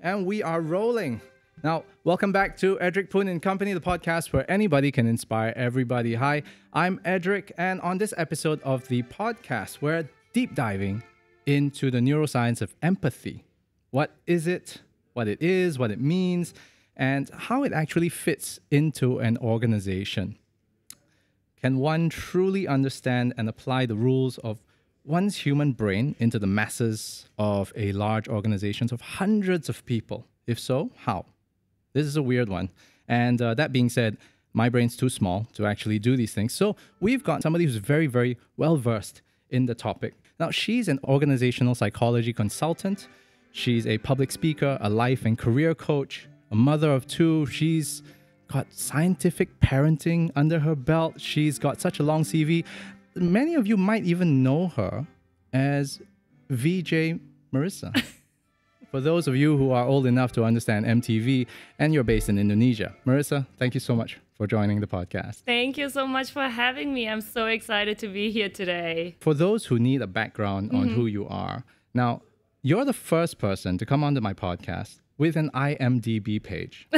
and we are rolling. Now, welcome back to Edric Poon and Company, the podcast where anybody can inspire everybody. Hi, I'm Edric, and on this episode of the podcast, we're deep diving into the neuroscience of empathy. What is it? What it is, what it means, and how it actually fits into an organization. Can one truly understand and apply the rules of one's human brain into the masses of a large organization of hundreds of people? If so, how? This is a weird one. And uh, that being said, my brain's too small to actually do these things. So we've got somebody who's very, very well versed in the topic. Now, she's an organizational psychology consultant. She's a public speaker, a life and career coach, a mother of two. She's got scientific parenting under her belt. She's got such a long CV. Many of you might even know her as VJ Marissa. For those of you who are old enough to understand MTV and you're based in Indonesia, Marissa, thank you so much for joining the podcast. Thank you so much for having me. I'm so excited to be here today. For those who need a background on mm-hmm. who you are, now you're the first person to come onto my podcast with an IMDb page.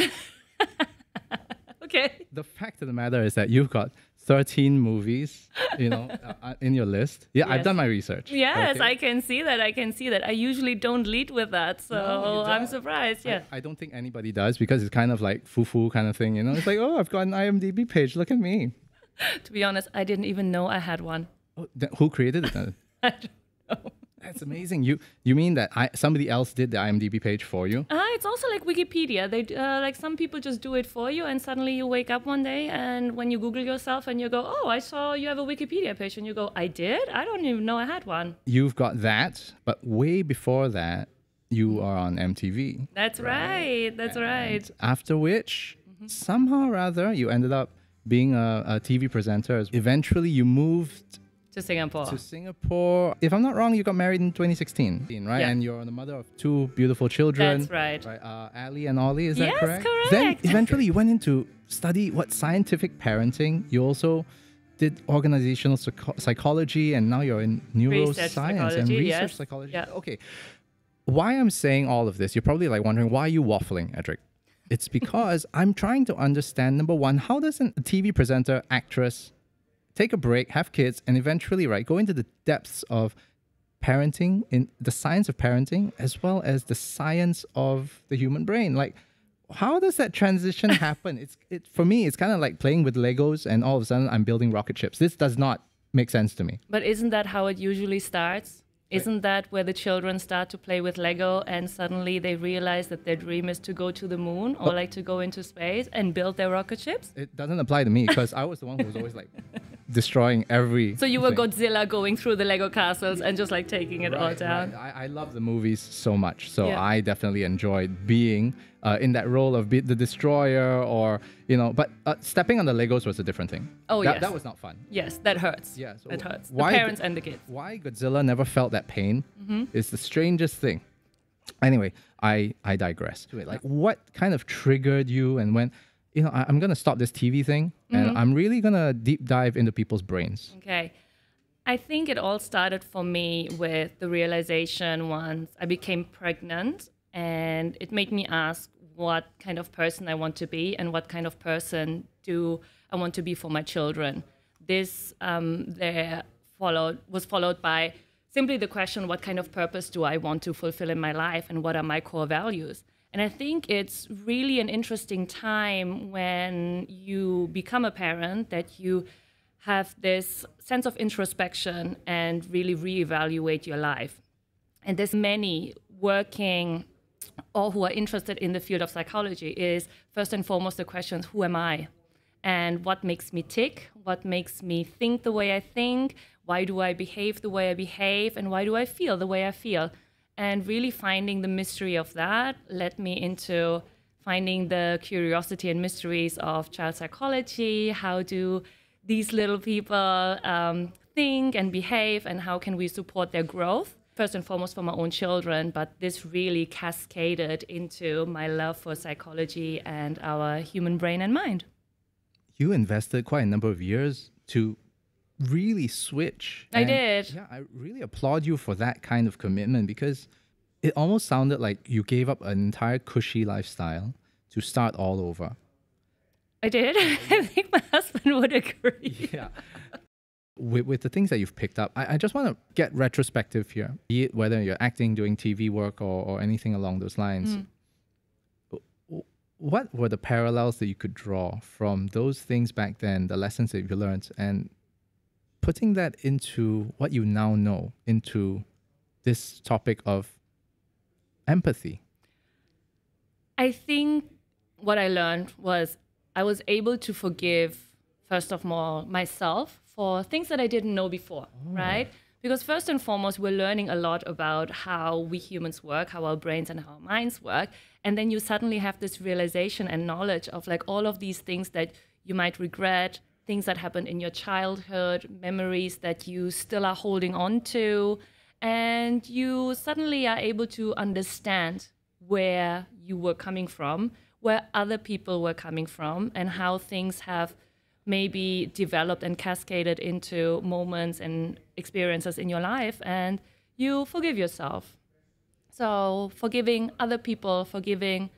Okay. the fact of the matter is that you've got 13 movies, you know, uh, in your list. Yeah, I've done my research. Yes, okay? I can see that. I can see that. I usually don't lead with that, so No, I'm surprised. Yeah. I, I don't think anybody does because it's kind of like foo-foo kind of thing, you know. It's like, oh, I've got an IMDb page. Look at me. to be honest, I didn't even know I had one. Oh, th- who created it? then? I don't know. That's amazing. You you mean that I, somebody else did the IMDb page for you? Ah, it's also like Wikipedia. They uh, like some people just do it for you, and suddenly you wake up one day, and when you Google yourself, and you go, "Oh, I saw you have a Wikipedia page," and you go, "I did? I don't even know I had one." You've got that, but way before that, you are on MTV. That's right. That's right. After which, Mm-hmm. somehow or other, you ended up being a, a TV presenter. Eventually, you moved To Singapore. to Singapore. If I'm not wrong, you got married in 2016, right? Yeah. And you're the mother of two beautiful children. That's right. Right, uh, Ali and Ollie, is that correct Yes, correct? Then eventually you went into study what scientific parenting. You also did organizational psycho- psychology, and now you're in neuroscience and research yes. psychology. Yeah. Okay, why I'm saying all of this, you're probably like wondering why are you waffling, Edric? It's because I'm trying to understand number one, how does a TV presenter, actress, take a break, have kids, and eventually, right, go into the depths of parenting, in the science of parenting, as well as the science of the human brain. Like, how does that transition happen? It's it for me. It's kind of like playing with Legos, and all of a sudden, I'm building rocket ships. This does not make sense to me. But isn't that how it usually starts? Isn't that where the children start to play with Lego and suddenly they realize that their dream is to go to the moon or like to go into space and build their rocket ships? It doesn't apply to me because I was the one who was always like destroying every. So you were thing. Godzilla going through the Lego castles and just like taking it all down. right. I, I love the movies so much, so Yeah. I definitely enjoyed being uh, in that role of be the destroyer, or you know. But uh, stepping on the Legos was a different thing. Oh, that, yes. that was not fun. Yes, that hurts. Yeah, so that hurts. why the the- parents and the kids. Why Godzilla never felt that pain Mm-hmm. is the strangest thing. Anyway, I I digress. Like, what kind of triggered you, and when? You know, I, I'm gonna stop this TV thing, Mm-hmm. and I'm really gonna deep dive into people's brains. Okay. I think it all started for me with the realization once I became pregnant, and it made me ask what kind of person I want to be and what kind of person do I want to be for my children. This um, there followed was followed by simply the question, what kind of purpose do I want to fulfill in my life, and what are my core values? And I think it's really an interesting time when you become a parent that you have this sense of introspection and really reevaluate your life. And there's many working or who are interested in the field of psychology is first and foremost the questions who am I? And what makes me tick? What makes me think the way I think? Why do I behave the way I behave? And why do I feel the way I feel? And really finding the mystery of that led me into finding the curiosity and mysteries of child psychology. How do these little people um, think and behave, and how can we support their growth? First and foremost for my own children, but this really cascaded into my love for psychology and our human brain and mind. You invested quite a number of years to really switch. I And, did. Yeah, I really applaud you for that kind of commitment because it almost sounded like you gave up an entire cushy lifestyle to start all over. I did. I think my husband would agree. Yeah. With, with the things that you've picked up, I, I just want to get retrospective here, be it whether you're acting, doing TV work, or, or anything along those lines. Mm. W- What were the parallels that you could draw from those things back then, the lessons that you learned, and putting that into what you now know, into this topic of empathy? I think what I learned was I was able to forgive, first of all, myself for things that I didn't know before, oh. right? Because first and foremost, we're learning a lot about how we humans work, how our brains and how our minds work. And then you suddenly have this realization and knowledge of like all of these things that you might regret, things that happened in your childhood, memories that you still are holding on to. And you suddenly are able to understand where you were coming from, where other people were coming from, and how things have maybe developed and cascaded into moments and experiences in your life. And you forgive yourself. So, forgiving other people, forgiving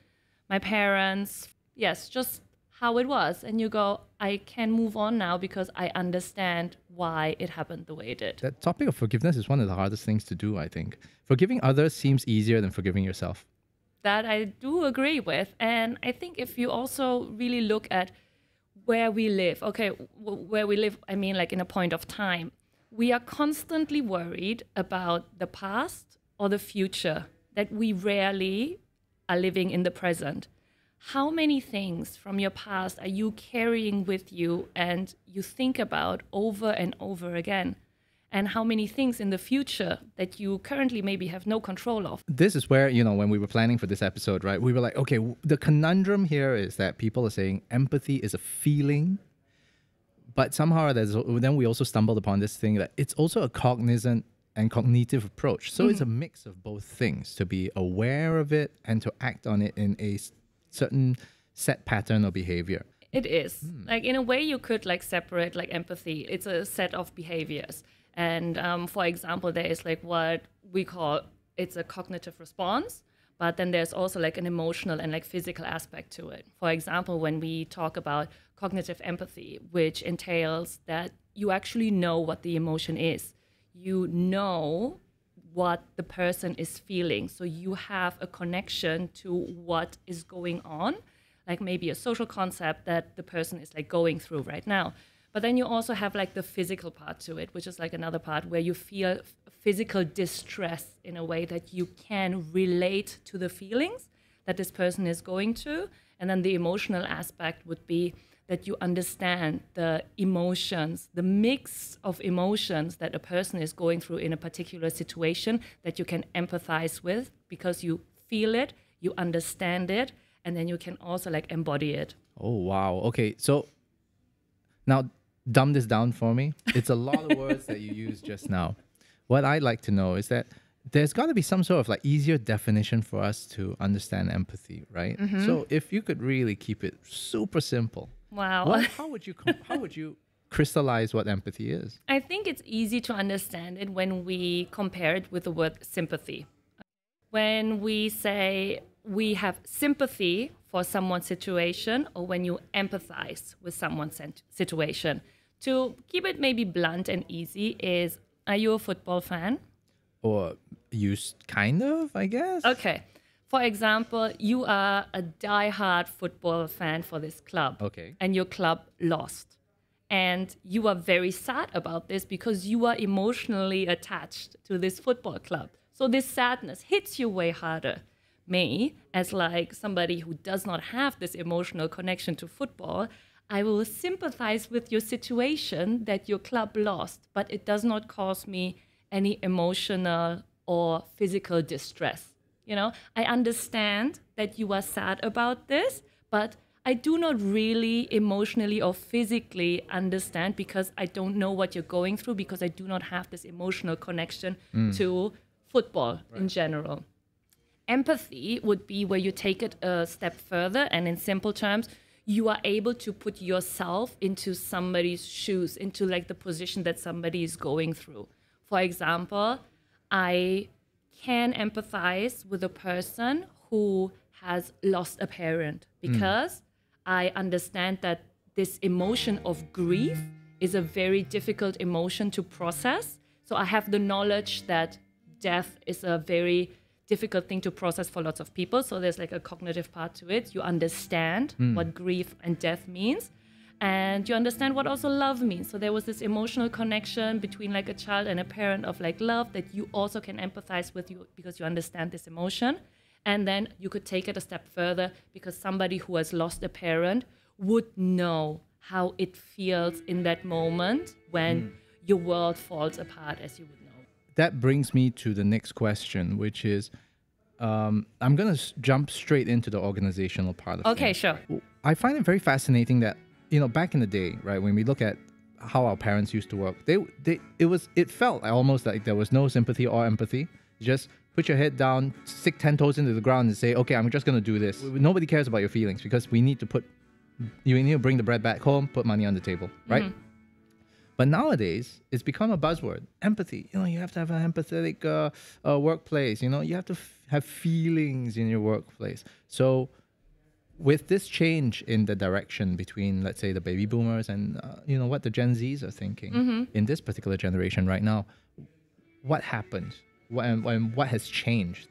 my parents, yes, just how it was. And you go, I can move on now because I understand why it happened the way it did. That topic of forgiveness is one of the hardest things to do, I think. Forgiving others seems easier than forgiving yourself. that I do agree with. And I think if you also really look at where we live, okay, where we live, I mean, like in a point of time, we are constantly worried about the past or the future, that we rarely are living in the present. How many things from your past are you carrying with you and you think about over and over again? And how many things in the future that you currently maybe have no control of? this is where you know when we were planning for this episode right we were like okay the conundrum here is that people are saying empathy is a feeling but somehow there's then we also stumbled upon this thing that it's also a cognizant and cognitive approach so it's a mm-hmm. mix of both things to be aware of it and to act on it in a certain set pattern or behavior It is. Hmm. Like in a way you could like separate like empathy. It's a set of behaviors. And um, for example, there is like what we call it's a cognitive response, but then there's also like an emotional and like physical aspect to it. For example, when we talk about cognitive empathy, which entails that you actually know what the emotion is. You know what the person is feeling. So you have a connection to what is going on, like maybe a social concept that the person is like going through right now. But then you also have like the physical part to it, which is like another part where you feel physical distress in a way that you can relate to the feelings that this person is going through. And then the emotional aspect would be that you understand the emotions, the mix of emotions that a person is going through in a particular situation that you can empathize with because you feel it, you understand it, and then you can also like embody it. oh wow okay so now dumb this down for me it's a lot of words that you used just now what i'd like to know is that there's got to be some sort of like easier definition for us to understand empathy right mm-hmm. so if you could really keep it super simple Wow. what, how would you how would you crystallize what empathy is I think it's easy to understand it when we compare it with the word sympathy. When we say we have sympathy for someone's situation, or when you empathize with someone's situation. To keep it maybe blunt and easy, is are you a football fan? or used kind of i guess Okay. For example, you are a die-hard football fan for this club. Okay. And your club lost. And you are very sad about this because you are emotionally attached to this football club. So this sadness hits you way harder. Me, as like somebody who does not have this emotional connection to football, I will sympathize with your situation that your club lost, but it does not cause me any emotional or physical distress. You know, I understand that you are sad about this, but I do not really emotionally or physically understand because I don't know what you're going through because I do not have this emotional connection mm. to football in general. Empathy would be where you take it a step further, and in simple terms, you are able to put yourself into somebody's shoes, into like the position that somebody is going through. For example, I can empathize with a person who has lost a parent hmm. because I understand that this emotion of grief is a very difficult emotion to process. So I have the knowledge that death is a very difficult thing to process for lots of people. So there's like a cognitive part to it. You understand hmm. what grief and death means. And you understand what also love means. So there was this emotional connection between like a child and a parent of like love that you also can empathize with you because you understand this emotion. And then you could take it a step further because somebody who has lost a parent would know how it feels in that moment when hmm. your world falls apart, as you would. That brings me to the next question, which is um, I'm going to s- jump straight into the organizational part of Okay, things. sure. I find it very fascinating that you know back in the day, right, when we look at how our parents used to work, they they it was it felt almost like there was no sympathy or empathy. Just put your head down, stick ten toes into the ground, and say, okay, I'm just gonna do this. Nobody cares about your feelings because we need to put you need to bring the bread back home, put money on the table, right? But nowadays, it's become a buzzword. Empathy. You know, you have to have an empathetic uh, uh, workplace. You know, you have to f- have feelings in your workplace. So, with this change in the direction between, let's say, the baby boomers and uh, you know what the Gen Zs are thinking in this particular generation right now, what happened? What and, and what has changed?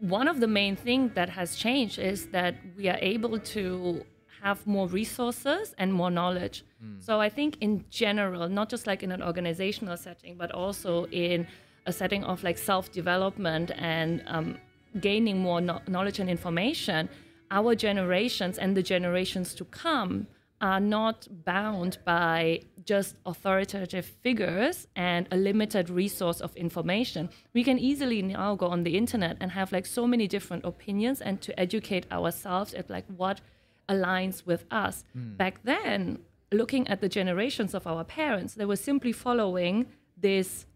one of the main things that has changed is that we are able to have more resources and more knowledge. So I think in general, not just like in an organizational setting, but also in a setting of like self-development and um, gaining more kno- knowledge and information, our generations and the generations to come are not bound by just authoritative figures and a limited resource of information. We can easily now go on the internet and have like so many different opinions and to educate ourselves at like what aligns with us. Hmm. Back then, looking at the generations of our parents, they were simply following this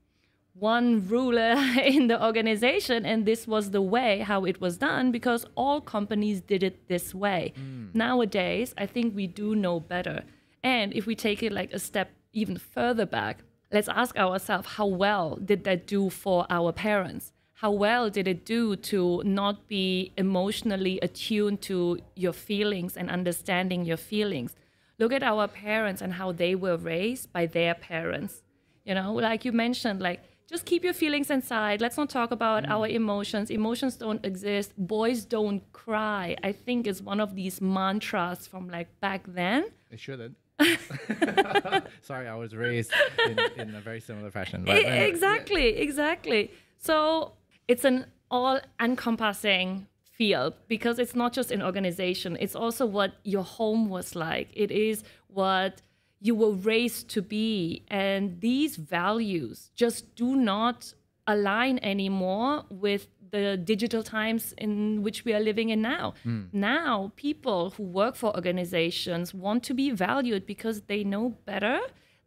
one ruler in the organization and this was the way how it was done because all companies did it this way. Hmm. Nowadays i think we do know better. And if we take it like a step even further back let's ask ourselves how well did that do for our parents how well did it do to not be emotionally attuned to your feelings and understanding your feelings? Look at our parents and how they were raised by their parents. You know like you mentioned like just keep your feelings inside. Let's not talk about our mm. emotions. Emotions don't exist. Boys don't cry i think is one of these mantras from like back then. It shouldn't. Sorry, I was raised in, in a very similar fashion. But, exactly exactly. So it's an all encompassing field because it's not just an organization. It's also what your home was like. It is what you were raised to be. And these values just do not align anymore with the digital times in which we are living in now. Hmm. Now, people who work for organizations want to be valued because they know better,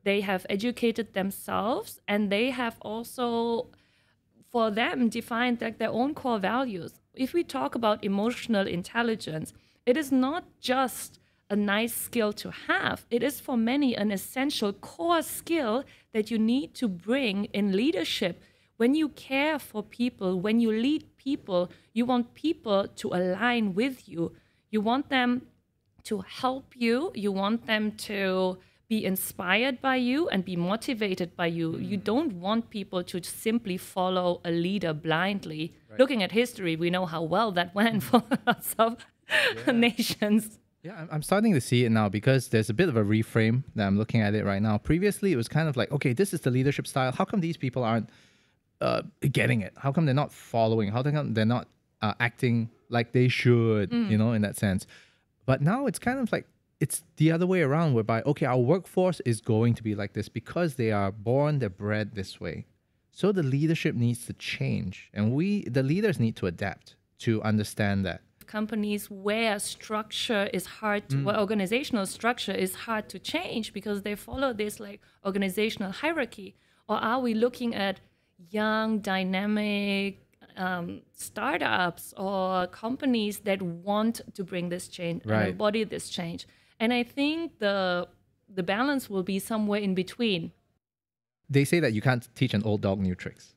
they have educated themselves, and they have also for them defined like their own core values. If we talk about emotional intelligence, it is not just a nice skill to have. It is for many an essential core skill that you need to bring in leadership. When you care for people, when you lead people, you want people to align with you. You want them to help you. You want them to be inspired by you and be motivated by you. You don't want people to simply follow a leader blindly. Looking at history, we know how well that went for lots of nations. Yeah, I'm- starting to see it now because there's a bit of a reframe that I'm looking at it right now. Previously, it was kind of like, okay, this is the leadership style. How come these people aren't uh, getting it? How come they're not following? How come they're not uh, acting like they should? You know, in that sense. But now it's kind of like it's the other way around, whereby okay, our workforce is going to be like this because they are born, they're bred this way. So the leadership needs to change, and we, the leaders, need to adapt to understand that. companies where structure is hard to where organizational structure is hard to change because they follow this like organizational hierarchy or are we looking at young dynamic um, startups or companies that want to bring this change Right. and embody this change and i think the the balance will be somewhere in between They say that you can't teach an old dog new tricks.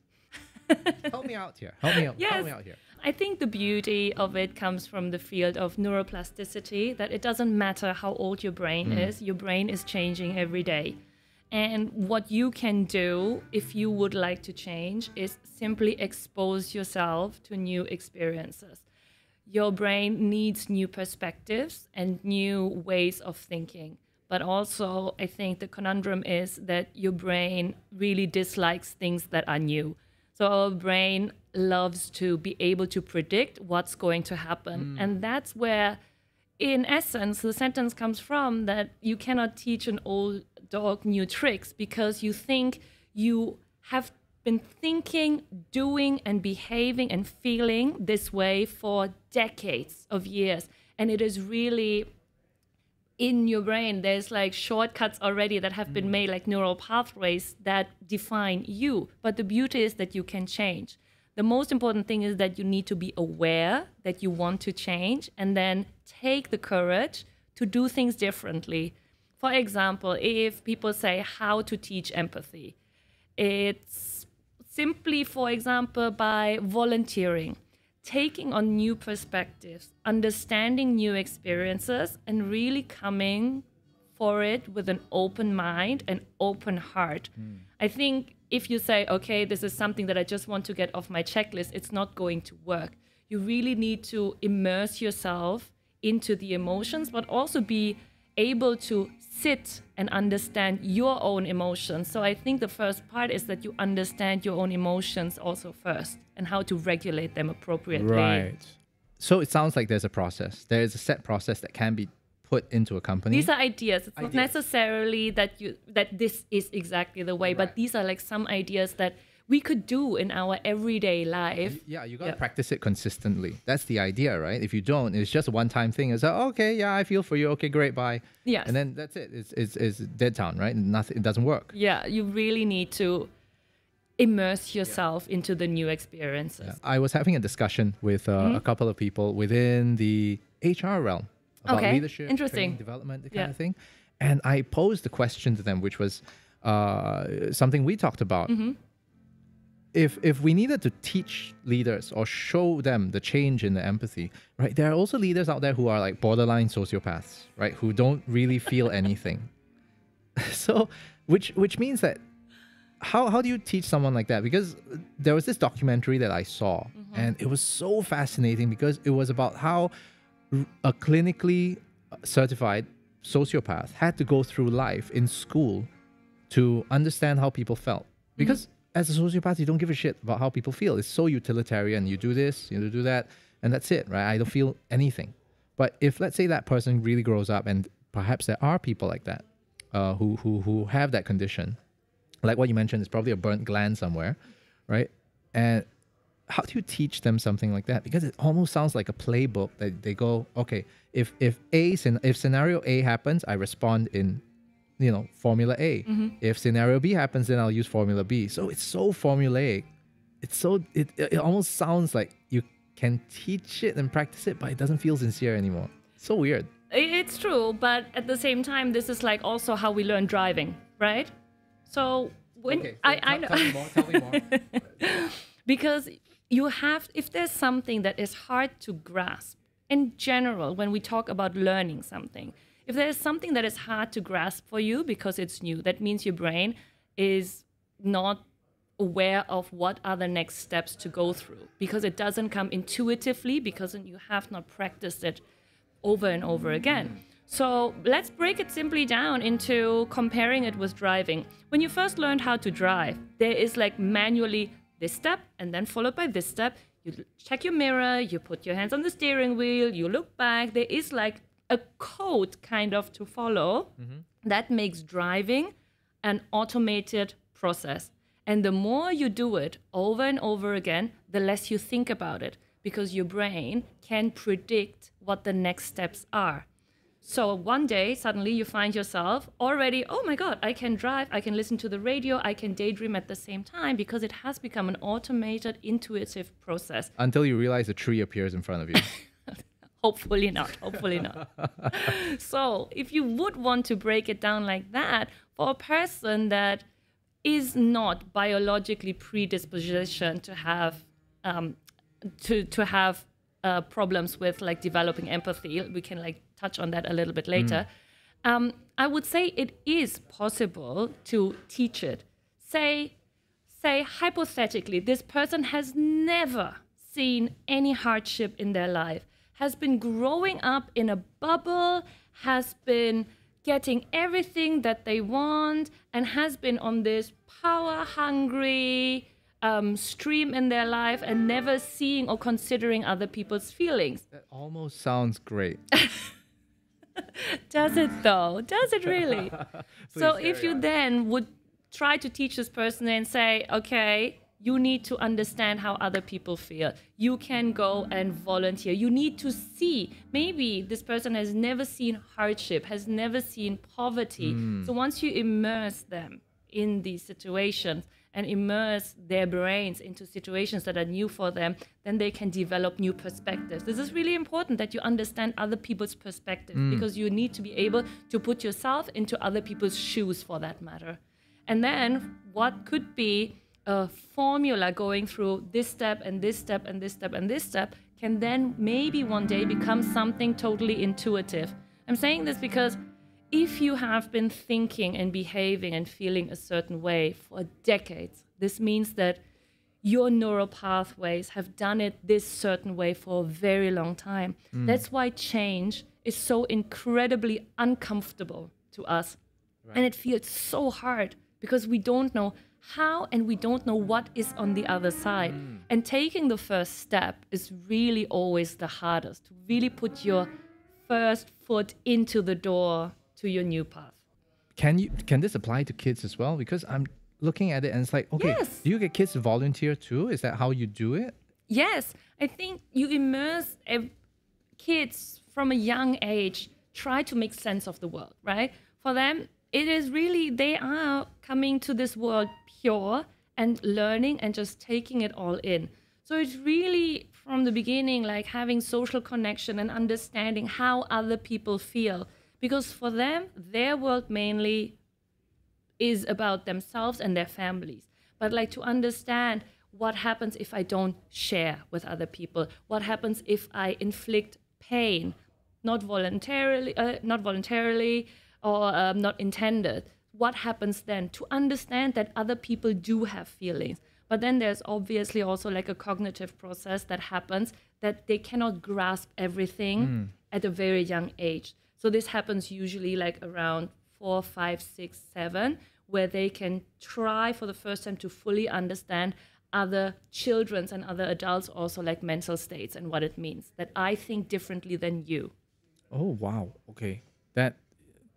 Help me out here. Help me out. Help Yes. me out here. I think the beauty of it comes from the field of neuroplasticity that it doesn't matter how old your brain mm. is, your brain is changing every day. And what you can do if you would like to change is simply expose yourself to new experiences. Your brain needs new perspectives and new ways of thinking. But also, I think the conundrum is that your brain really dislikes things that are new. So our brain loves to be able to predict what's going to happen. Mm. And that's where, in essence, the sentence comes from that you cannot teach an old dog new tricks because you think you have been thinking, doing, and behaving and feeling this way for decades of years. And it is really in your brain there's like shortcuts already that have been mm. made like neural pathways that define you. But the beauty is that you can change. The most important thing is that you need to be aware that you want to change and then take the courage to do things differently. For example if people say how to teach empathy it's simply for example by volunteering taking on new perspectives, understanding new experiences, and really coming for it with an open mind and open heart. Hmm. I think if you say, okay, this is something that I just want to get off my checklist, it's not going to work. You really need to immerse yourself into the emotions, but also be able to sit and understand your own emotions. So I think the first part is that you understand your own emotions also first and how to regulate them appropriately. Right. So it sounds like there's a process. There is a set process that can be put into a company. These are ideas. It's not necessarily that you that this is exactly the way, but these are like some ideas that we could do in our everyday life. yeah, you gotta Yeah. practice it consistently. That's the idea, right? If you don't, it's just a one-time thing. It's like, okay, yeah, I feel for you. Okay, great, bye. Yes. And then that's it. It's it's, it's dead town, right? Nothing. It doesn't work. Yeah, you really need to immerse yourself into the new experiences. I was having a discussion with uh, Mm-hmm. a couple of people within the HR realm about Okay, leadership, interesting. training, development, that Yeah. kind of thing. And I posed the question to them, which was uh, something we talked about. Mm-hmm. If if we needed to teach leaders or show them the change in the empathy, right? There are also leaders out there who are like borderline sociopaths, right? Who don't really feel anything. so, which which means that how how do you teach someone like that? Because there was this documentary that I saw, mm-hmm. and it was so fascinating because it was about how a clinically certified sociopath had to go through life in school to understand how people felt. Because as a sociopath, you don't give a shit about how people feel. It's so utilitarian. You do this, you do that, and that's it, right? I don't feel anything. But if let's say that person really grows up, and perhaps there are people like that uh, who who who have that condition, like what you mentioned, it's probably a burnt gland somewhere, right? And how do you teach them something like that? Because it almost sounds like a playbook that they go, okay, if if a if scenario A happens, I respond in, you know, formula A. Mm-hmm. If scenario B happens, then I'll use formula B. So it's so formulaic. It's so it it almost sounds like you can teach it and practice it, but it doesn't feel sincere anymore. So weird. It's true, but at the same time, this is like also how we learn driving, right? So when I, I know Tell me more. because you have if there's something that is hard to grasp in general when we talk about learning something if there's something that is hard to grasp for you because it's new that means your brain is not aware of what are the next steps to go through because it doesn't come intuitively because you have not practiced it over and over again. Mm. So let's break it simply down into comparing it with driving. When you first learned how to drive, there is like manually this step and then followed by this step. You check your mirror, you put your hands on the steering wheel, you look back. There is like a code kind of to follow mm-hmm. that makes driving an automated process. And the more you do it over and over again, the less you think about it because your brain can predict what the next steps are. So one day, suddenly you find yourself already, oh my God, I can drive, I can listen to the radio, I can daydream at the same time because it has become an automated, intuitive process. Until you realize a tree appears in front of you. Hopefully not. Hopefully not. so, if you would want to break it down like that for a person that is not biologically predisposition to have um, to to have uh, problems with like developing empathy. We can like touch on that a little bit later. Um, I would say it is possible to teach it. Say, say hypothetically, this person has never seen any hardship in their life, has been growing up in a bubble, has been getting everything that they want, and has been on this power hungry um, stream in their life and never seeing or considering other people's feelings. That almost sounds great. Does it though? Does it really? so if you on. then would try to teach this person and say, okay, you need to understand how other people feel. You can go and volunteer. You need to see. Maybe this person has never seen hardship, has never seen poverty. Hmm. So once you immerse them in these situations and immerse their brains into situations that are new for them, then they can develop new perspectives. This is really important that you understand other people's perspectives hmm. because you need to be able to put yourself into other people's shoes for that matter. And then what could be a formula going through this step and this step and this step and this step can then maybe one day become something totally intuitive. I'm saying this because if you have been thinking and behaving and feeling a certain way for decades, this means that your neural pathways have done it this certain way for a very long time. Hmm. That's why change is so incredibly uncomfortable to us. And it feels so hard because we don't know how and we don't know what is on the other side. Mm. And taking the first step is really always the hardest to really put your first foot into the door to your new path. Can you can this apply to kids as well? Because I'm looking at it and it's like, okay, Yes. do you get kids to volunteer too? Is that how you do it? Yes, I think you immerse kids from a young age, try to make sense of the world, right? For them, it is really, they are coming to this world pure and learning and just taking it all in. So it's really from the beginning like having social connection and understanding how other people feel. Because for them, their world mainly is about themselves and their families. But like to understand what happens if I don't share with other people, what happens if I inflict pain, not voluntarily, uh, not voluntarily, or um, not intended. What happens then? To understand that other people do have feelings. But then there's obviously also like a cognitive process that happens that they cannot grasp everything at a very young age. So this happens usually like around four, five, six, seven, where they can try for the first time to fully understand other children's and other adults also like mental states and what it means that I think differently than you. Oh wow. Okay. That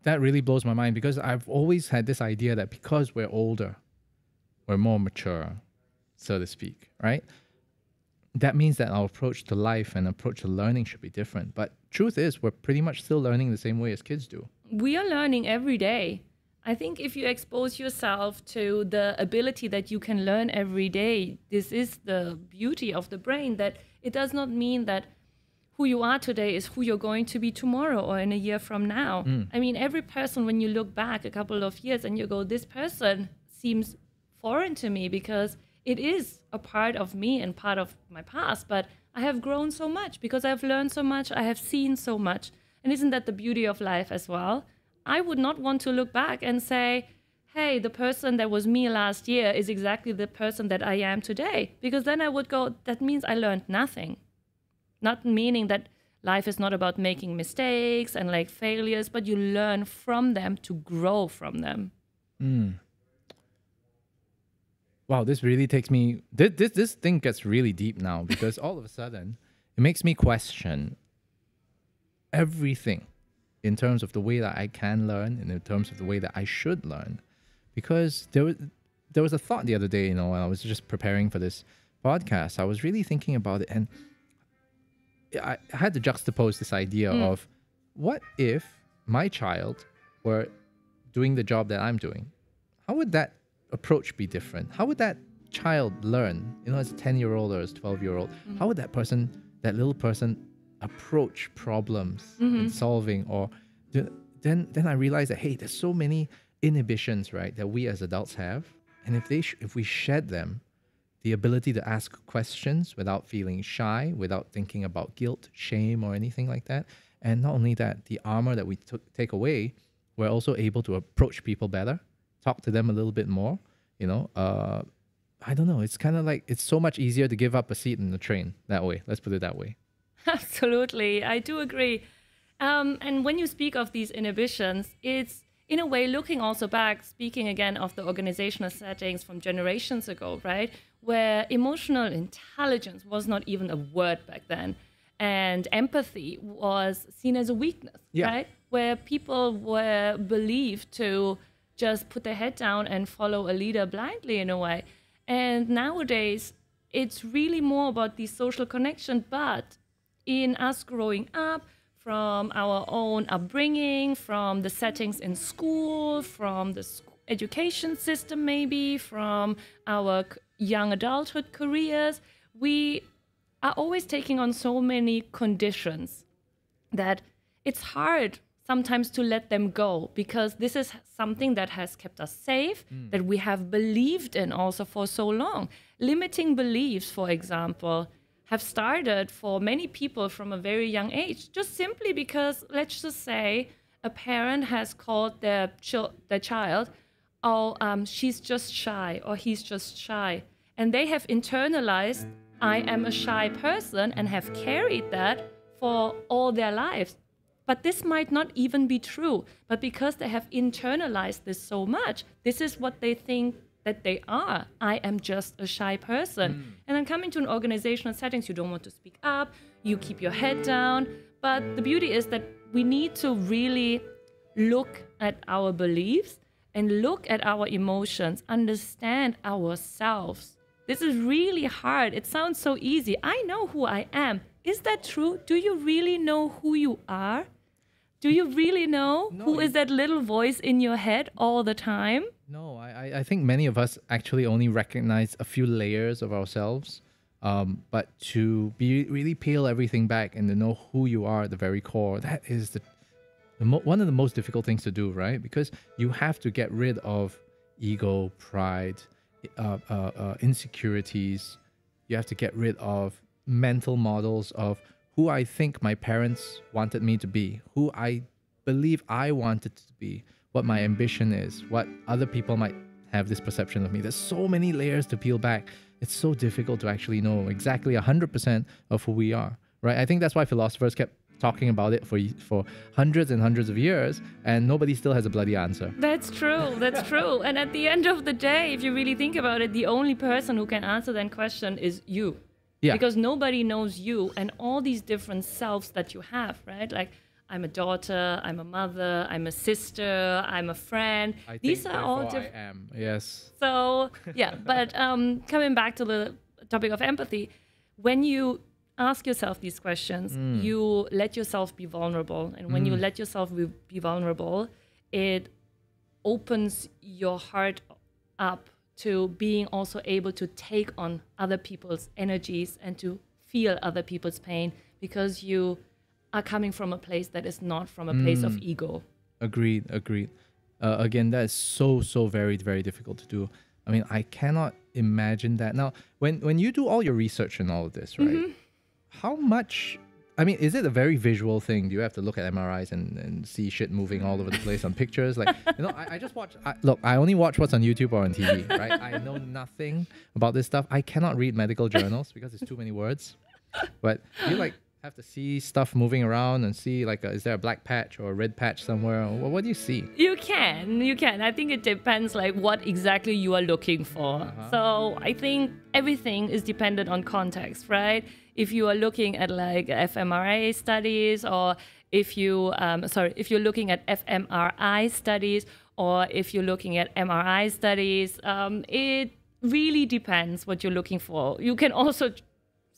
that really blows my mind because I've always had this idea that because we're older, we're more mature, so to speak, right? That means that our approach to life and approach to learning should be different. But truth is, we're pretty much still learning the same way as kids do. we are learning every day. I think if you expose yourself to the ability that you can learn every day, this is the beauty of the brain that it does not mean that who you are today is who you're going to be tomorrow or in a year from now. Hmm. I mean, every person, when you look back a couple of years and you go, this person seems foreign to me because it is a part of me and part of my past, but I have grown so much because I've learned so much, I have seen so much. And isn't that the beauty of life as well? I would not want to look back and say, hey, the person that was me last year is exactly the person that I am today. Because then I would go, that means I learned nothing. Not meaning that life is not about making mistakes and like failures, but you learn from them to grow from them. Hmm. Wow, this really takes me. This this, this thing gets really deep now because all of a sudden it makes me question everything in terms of the way that I can learn and in terms of the way that I should learn. Because there was there was a thought the other day, you know, when I was just preparing for this podcast, I was really thinking about it and I I had to juxtapose this idea hmm. of what if my child were doing the job that I'm doing? How would that approach be different? How would that child learn? You know, as a 10 year old or as a 12 year old, hmm. how would that person, that little person, approach problems mm-hmm. in solving? Or then, then I realized that, hey, there's so many inhibitions, right, that we as adults have And if they sh- if we shed them, the ability to ask questions without feeling shy, without thinking about guilt, shame, or anything like that, and not only that, the armor that we take away, we're also able to approach people better, talk to them a little bit more. You know, uh, I don't know. It's kind of like it's so much easier to give up a seat in the train that way. Let's put it that way. Absolutely, I do agree. Um, and when you speak of these inhibitions, it's in a way looking also back, speaking again of the organizational settings from generations ago, right? Where emotional intelligence was not even a word back then. And empathy was seen as a weakness, Yeah. right? Where people were believed to just put their head down and follow a leader blindly in a way. And nowadays, it's really more about the social connection, but in us growing up, from our own upbringing, from the settings in school, from the education system, maybe, from our young adulthood careers, we are always taking on so many conditions that it's hard sometimes to let them go because this is something that has kept us safe, that we have believed in also for so long. Limiting beliefs, for example, have started for many people from a very young age, just simply because, let's just say, a parent has called their, their child, oh, um, she's just shy or he's just shy. And they have internalized, I am a shy person, and have carried that for all their lives. But this might not even be true. But because they have internalized this so much, this is what they think that they are. I am just a shy person. Hmm. And then coming to an organizational settings, you don't want to speak up, you keep your head down. But the beauty is that we need to really look at our beliefs and look at our emotions, understand ourselves. This is really hard. It sounds so easy. I know who I am. Is that true? Do you really know who you are? Do you really know No, who is that little voice in your head all the time? No, I, I- I think many of us actually only recognize a few layers of ourselves. Um, but to be really peel everything back and to know who you are at the very core, that is the, the mo- one of the most difficult things to do, right? Because you have to get rid of ego, pride, uh, uh, uh, insecurities. You have to get rid of mental models of who I think my parents wanted me to be, who I believe I wanted to be, what my ambition is, what other people might have this perception of me. There's so many layers to peel back. It's so difficult to actually know exactly 100% of who we are, right? I think that's why philosophers kept talking about it for for hundreds and hundreds of years and nobody still has a bloody answer. That's true. That's true. And at the end of the day, if you really think about it, the only person who can answer that question is you. Yeah. Because nobody knows you and all these different selves that you have, right? Like, I'm a daughter, I'm a mother, I'm a sister, I'm a friend. I these are all different. I am. Yes. So yeah, but um, coming back to the topic of empathy, when you ask yourself these questions, you let yourself be vulnerable, and when you let yourself be, vulnerable, it opens your heart up to being also able to take on other people's energies and to feel other people's pain because you are coming from a place that is not from a place of ego. Agreed, agreed. Uh, again, that is so so very very difficult to do. I mean, I cannot imagine that. Now, when when you do all your research and all of this, right? Mm-hmm. How much? I mean, is it a very visual thing? Do you have to look at MRIs and, and see shit moving all over the place on pictures? Like, you know, I, I just watch. I, look, I only watch what's on YouTube or on TV, right? I know nothing about this stuff. I cannot read medical journals because it's too many words. But you like have to see stuff moving around and see like, a, is there a black patch or a red patch somewhere? What, what do you see? You can, you can. I think it depends like what exactly you are looking for. Uh-huh. So I think everything is dependent on context, right? If you are looking at like fMRI studies, or if you, um, sorry, if you're looking at fMRI studies, or if you're looking at MRI studies, um, it really depends what you're looking for. You can also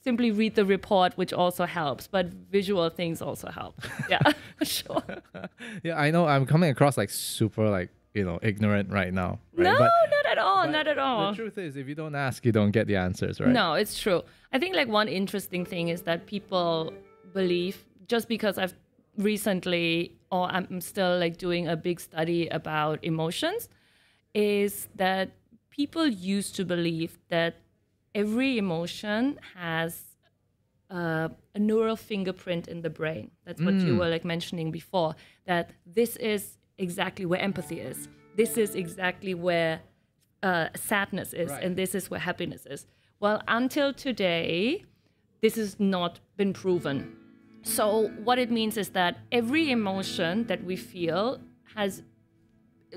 simply read the report, which also helps, but visual things also help. Yeah, sure. Yeah, I know I'm coming across like super like you know ignorant right now. Right? No, But- not at all, not at all. The truth is, if you don't ask, you don't get the answers, right? No, it's true. I think like one interesting thing is that people believe just because I've recently or I'm still like doing a big study about emotions is that people used to believe that every emotion has uh, a neural fingerprint in the brain. That's what you were like mentioning before. That this is exactly where empathy is. This is exactly where uh, sadness is, Right. and this is where happiness is. Well, until today, this has not been proven. So what it means is that every emotion that we feel has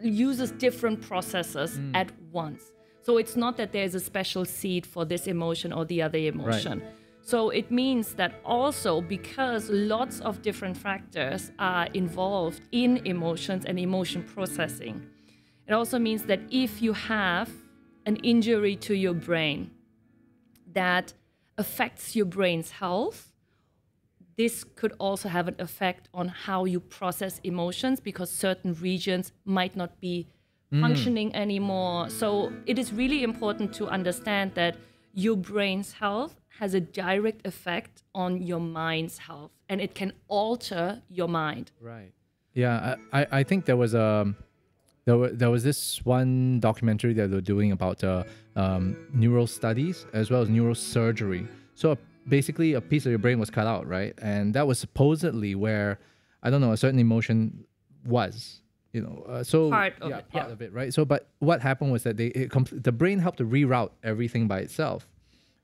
uses different processes at once. So it's not that there's a special seed for this emotion or the other emotion. So it means that also because lots of different factors are involved in emotions and emotion processing, it also means that if you have an injury to your brain that affects your brain's health, this could also have an effect on how you process emotions because certain regions might not be mm. functioning anymore. So it is really important to understand that your brain's health has a direct effect on your mind's health and it can alter your mind. Right. Yeah, I, I- think there was a there, wa- there was this one documentary that they were doing about uh, um, neural studies as well as neurosurgery. So basically, a piece of your brain was cut out, right? And that was supposedly where I don't know a certain emotion was. You know, uh, so Part of yeah, it, part yeah. of it, right? So, but what happened was that they it compl- the brain helped to reroute everything by itself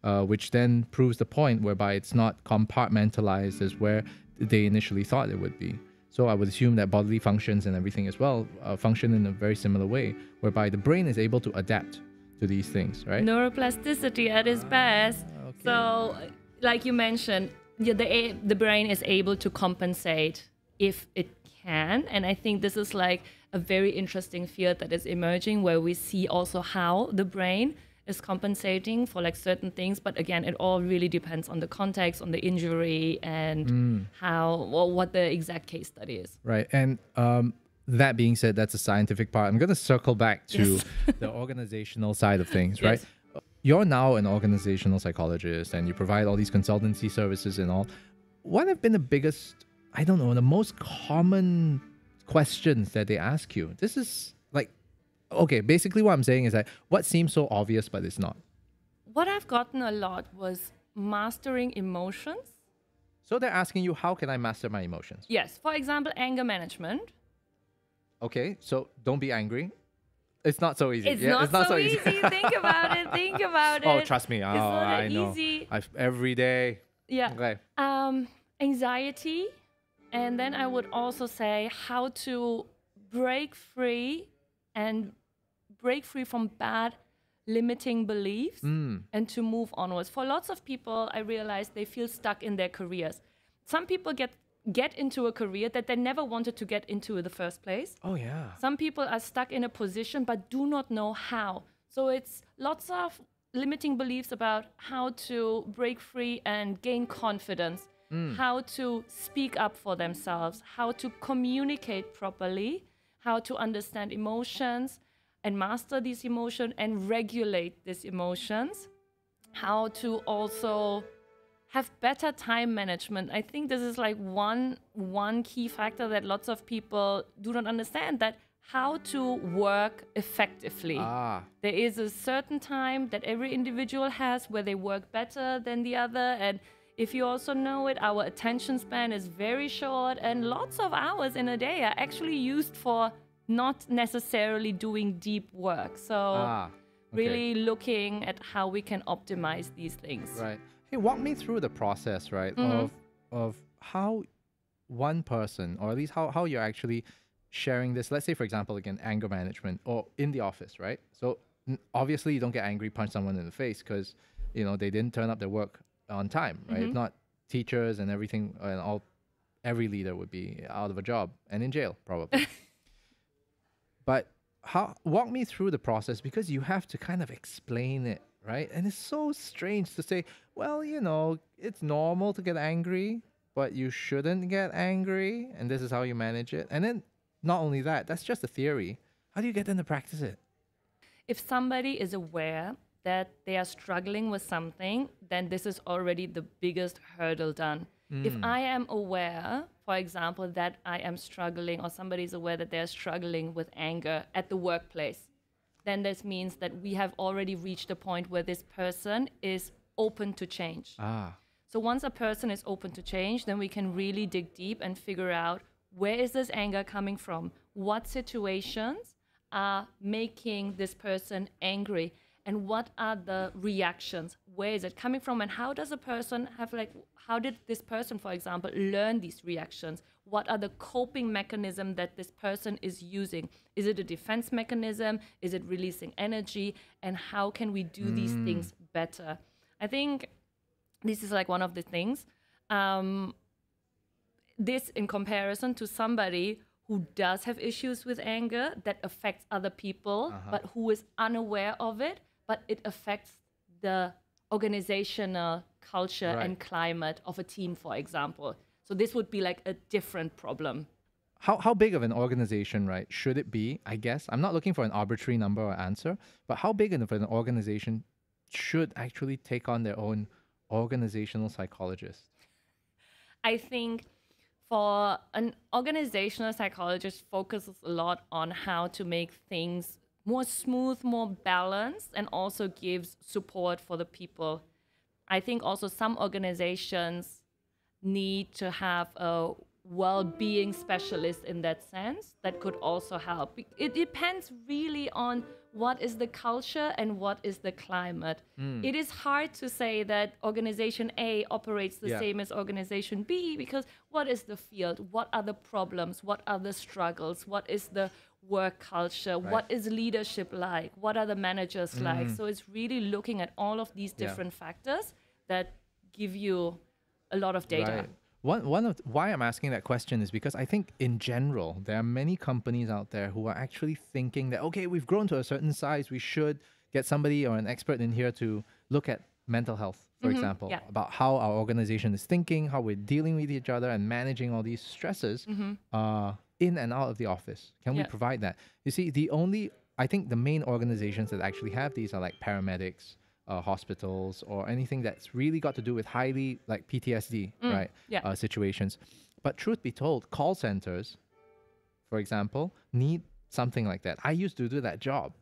uh, which then proves the point whereby it's not compartmentalized as where they initially thought it would be. So I would assume that bodily functions and everything as well uh, function in a very similar way, whereby the brain is able to adapt to these things, right? Neuroplasticity at its best. okay. So, like you mentioned, yeah, the a- the brain is able to compensate if it can, and I think this is like a very interesting field that is emerging, where we see also how the brain is compensating for like certain things. But again, it all really depends on the context, on the injury, and Mm. how well, what the exact case study is. Right. And um, that being said, that's a scientific part. I'm going to circle back to Yes. the organizational side of things, Yes. right? You're now an organizational psychologist and you provide all these consultancy services and all. What have been the biggest, I don't know, the most common questions that they ask you? This is okay, basically what I'm saying is that what seems so obvious, but it's not. What I've gotten a lot was mastering emotions. So they're asking you, how can I master my emotions? Yes, for example, anger management. Okay, so don't be angry. It's not so easy. It's, Yeah, not, so, easy. think about it. Think about it. Oh, trust me. Oh, It's not I know. easy. I've every day. Yeah. Okay. Um, anxiety, and then I would also say how to break free and break free from bad limiting beliefs Mm. and to move onwards. For lots of people, I realize they feel stuck in their careers. Some people get get into a career that they never wanted to get into in the first place. Oh yeah. Some people are stuck in a position but do not know how. So it's lots of limiting beliefs about how to break free and gain confidence, how to speak up for themselves, how to communicate properly, how to understand emotions and master these emotions and regulate these emotions, how to also have better time management. I think this is like one one key factor that lots of people do not understand that how to work effectively. Ah. There is a certain time that every individual has where they work better than the other and if you also know it, our attention span is very short, and lots of hours in a day are actually used for not necessarily doing deep work. So, Ah. okay. really looking at how we can optimize these things. Right. Hey, walk me through the process, right? Mm-hmm. Of of how one person, or at least how, how you're actually sharing this. Let's say, for example, again, anger management, or in the office, right? So obviously, you don't get angry, punch someone in the face because you know they didn't turn up their work on time, right? Mm-hmm. If not, teachers and everything, and all, every leader would be out of a job and in jail probably. but how walk me through the process because you have to kind of explain it right? And it's so strange to say well you know it's normal to get angry but you shouldn't get angry and this is how you manage it. And then not only that that's just a theory. How do you get them to practice it? If somebody is aware that they are struggling with something, then this is already the biggest hurdle done. If I am aware, for example, that I am struggling, or somebody is aware that they're struggling with anger at the workplace, then this means that we have already reached a point where this person is open to change. Ah. So once a person is open to change, then we can really dig deep and figure out where is this anger coming from? What situations are making this person angry? And what are the reactions? Where is it coming from? And how does a person have like how did this person, for example, learn these reactions? What are the coping mechanism that this person is using? Is it a defense mechanism? Is it releasing energy? And how can we do these things better? I think this is like one of the things. Um, this in comparison to somebody who does have issues with anger that affects other people, but who is unaware of it, but it affects the organizational culture Right. and climate of a team, for example. So this would be like a different problem. How, how big of an organization, right, should it be? I guess I'm not looking for an arbitrary number or answer, but how big of an organization should actually take on their own organizational psychologist? I think for an organizational psychologist focuses a lot on how to make things more smooth, more balanced, and also gives support for the people. I think also some organizations need to have a well-being specialist in that sense that could also help. It depends really on what is the culture and what is the climate. Hmm. It is hard to say that organization A operates the Yeah. same as organization B because what is the field? What are the problems? What are the struggles? What is the work culture? What is leadership like? What are the managers mm. like? So it's really looking at all of these Yeah. different factors that give you a lot of data. Right. One one of why I'm asking that question is because I think in general there are many companies out there who are actually thinking that okay we've grown to a certain size we should get somebody or an expert in here to look at mental health for mm-hmm. example yeah. about how our organization is thinking how we're dealing with each other and managing all these stresses mm-hmm. uh, in and out of the office can we provide that you see the only I think the main organizations that actually have these are like paramedics uh, hospitals or anything that's really got to do with highly like PTSD, right? yeah. Uh, situations. But truth be told, call centers, for example, need something like that. I used to do that job.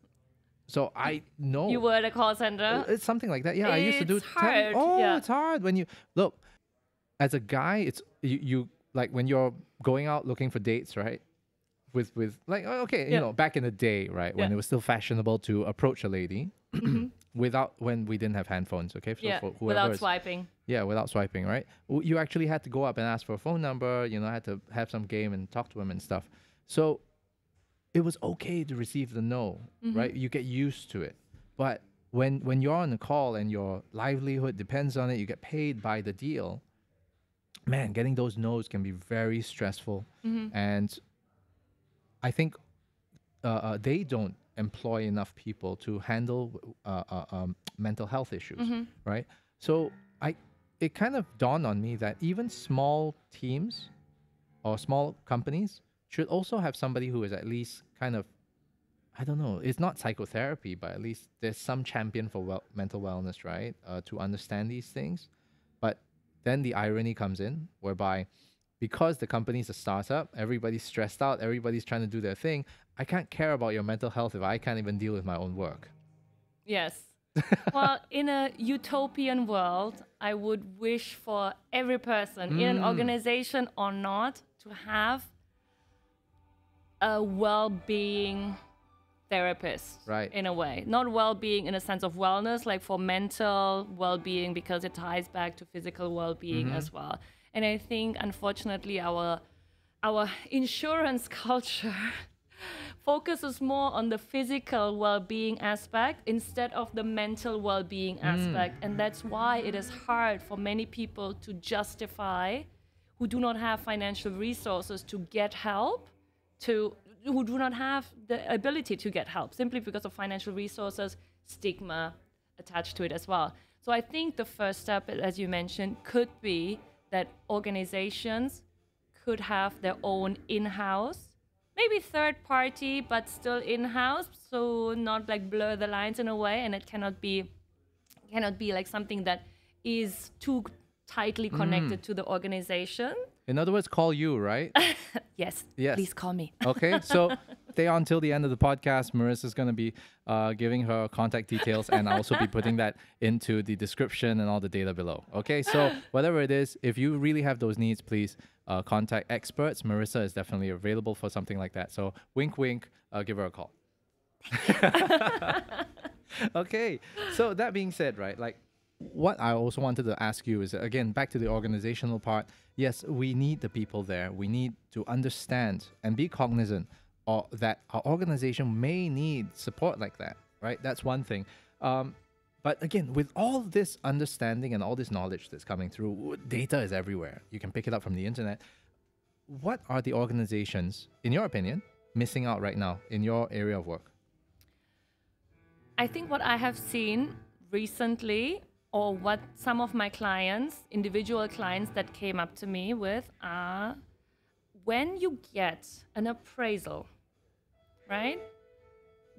So I know You were at a call center. uh, it's something like that. Yeah, I used to do. Hard, oh, yeah. it's hard when you look. As a guy, it's you, you like when you're going out looking for dates, right? With with like oh, okay, you Yeah. know, back in the day, right, when Yeah. it was still fashionable to approach a lady mm-hmm. without when we didn't have handphones. Okay, so yeah, without is- swiping. yeah, without swiping, right? You actually had to go up and ask for a phone number. You know, had to have some game and talk to him and stuff. So it was okay to receive the no, mm-hmm. right? You get used to it. But when when you're on a call and your livelihood depends on it, you get paid by the deal. Man, getting those no's can be very stressful, and I think uh, uh, they don't employ enough people to handle uh, uh, um, mental health issues, right? So I, it kind of dawned on me that even small teams or small companies should also have somebody who is at least kind of, I don't know, it's not psychotherapy, but at least there's some champion for well, mental wellness, right? Uh, to understand these things. Then the irony comes in, whereby because the company's a startup, everybody's stressed out, everybody's trying to do their thing. I can't care about your mental health if I can't even deal with my own work. Yes. well, in a utopian world, I would wish for every person in Mm. an organization or not to have a well-being therapist Right. in a way not well-being in a sense of wellness like for mental well-being because it ties back to physical well-being Mm-hmm. as well and i think unfortunately our our insurance culture focuses more on the physical well-being aspect instead of the mental well-being aspect and that's why it is hard for many people to justify who do not have financial resources to get help to who do not have the ability to get help simply because of financial resources stigma attached to it as well. So i think the first step as you mentioned could be that organizations could have their own in-house maybe third party but still in-house so not like blur the lines in a way and it cannot be cannot be like something that is too tightly mm. connected to the organization In other words, call you, right? Yes. Yes. Please call me. Okay, so stay on till the end of the podcast. Marissa's going to be uh, giving her contact details, and I'll also be putting that into the description and all the data below. Okay, so whatever it is, if you really have those needs, please uh, contact experts. Marissa is definitely available for something like that. So wink, wink, uh, give her a call. okay, so that being said, right, like what I also wanted to ask you is again back to the organizational part. Yes, we need the people there. We need to understand and be cognizant of that our organization may need support like that. Right, that's one thing. Um, but again, with all this understanding and all this knowledge that's coming through, data is everywhere. You can pick it up from the internet. What are the organizations, in your opinion, missing out right now in your area of work? I think what I have seen recently, or what some of my clients, individual clients that came up to me with, are when you get an appraisal, right?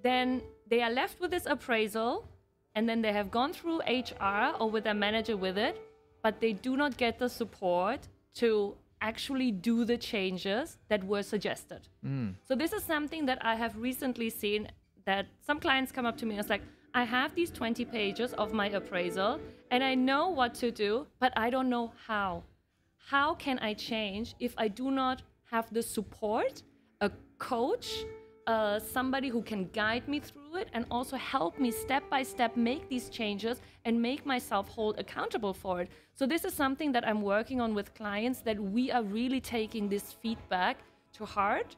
Then they are left with this appraisal, and then they have gone through HR or with their manager with it, but they do not get the support to actually do the changes that were suggested. Mm. So this is something that I have recently seen that some clients come up to me and it's like, I have these 20 pages of my appraisal and I know what to do, but I don't know how. How can I change if I do not have the support, a coach, uh, somebody who can guide me through it and also help me step by step make these changes and make myself hold accountable for it. So, this is something that I'm working on with clients that we are really taking this feedback to heart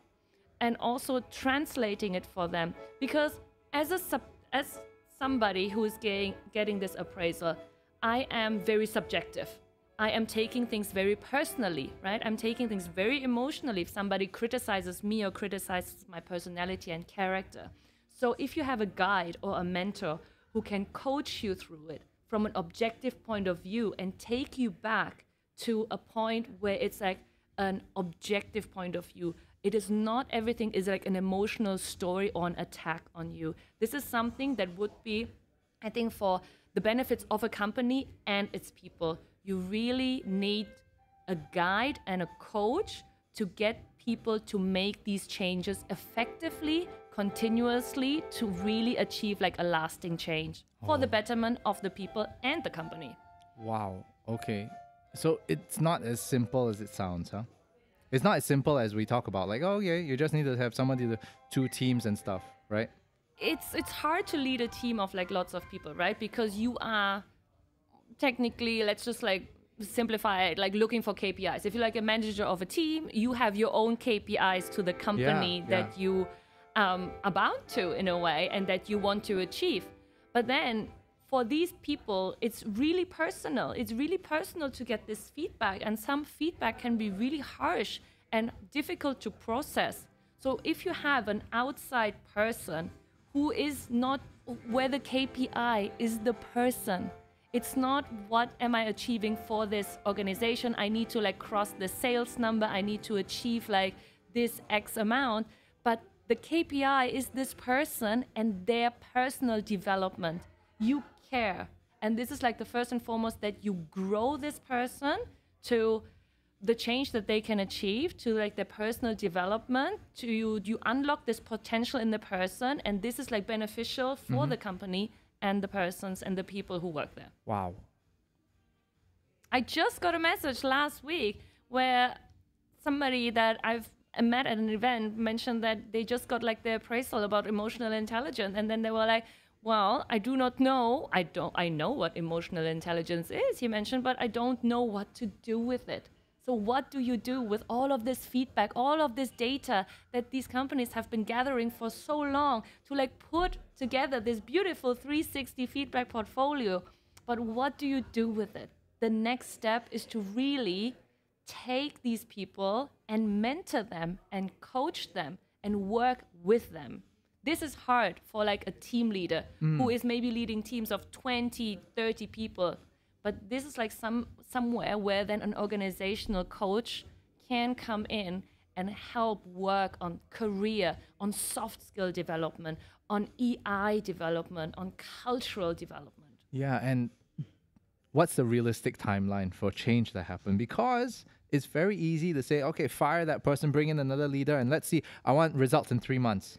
and also translating it for them because as a as somebody who is getting getting this appraisal i am very subjective. I am taking things very personally right? I'm taking things very emotionally if somebody criticizes me or criticizes my personality and character. So if you have a guide or a mentor who can coach you through it from an objective point of view and take you back to a point where it's like an objective point of view it is not everything is like an emotional story or an attack on you this is something that would be i think for the benefits of a company and its people you really need a guide and a coach to get people to make these changes effectively continuously to really achieve like a lasting change for the oh. betterment of the people and the company Wow. Okay. So it's not as simple as it sounds, huh? It's not as simple as we talk about. Like, oh yeah, you just need to have somebody to two teams and stuff, right? it's it's hard to lead a team of like lots of people, right? Because you are technically, let's just like simplify it, like looking for KPIs. If you're like a manager of a team, you have your own KPIs to the company Yeah, that yeah. you um, are bound to in a way and that you want to achieve. But then for these people, it's really personal. It's really personal to get this feedback, and some feedback can be really harsh and difficult to process. So if you have an outside person who is not where the KPI is the person. It's not what am I achieving for this organization? I need to like cross the sales number. I need to achieve like this X amount. But the KPI is this person and their personal development. You care. And this is like the first and foremost that you grow this person to the change that they can achieve to like their personal development to you you unlock this potential in the person and this is like beneficial for mm-hmm. the company and the persons and the people who work there Wow. i just got a message last week where somebody that i've met at an event mentioned that they just got like their appraisal about emotional intelligence and then they were like well i do not know. I don't i know what emotional intelligence is he mentioned but i don't know what to do with it. So what do you do with all of this feedback all of this data that these companies have been gathering for so long to like put together this beautiful 360 feedback portfolio? But what do you do with it? The next step is to really take these people and mentor them and coach them and work with them this is hard for like a team leader mm. who is maybe leading teams of 20 30 people but this is like some somewhere where then an organizational coach can come in and help work on career on soft skill development on ei development on cultural development Yeah, and what's the realistic timeline for change to happen? Because it's very easy to say, okay, fire that person, bring in another leader, and let's see. I want results in three months.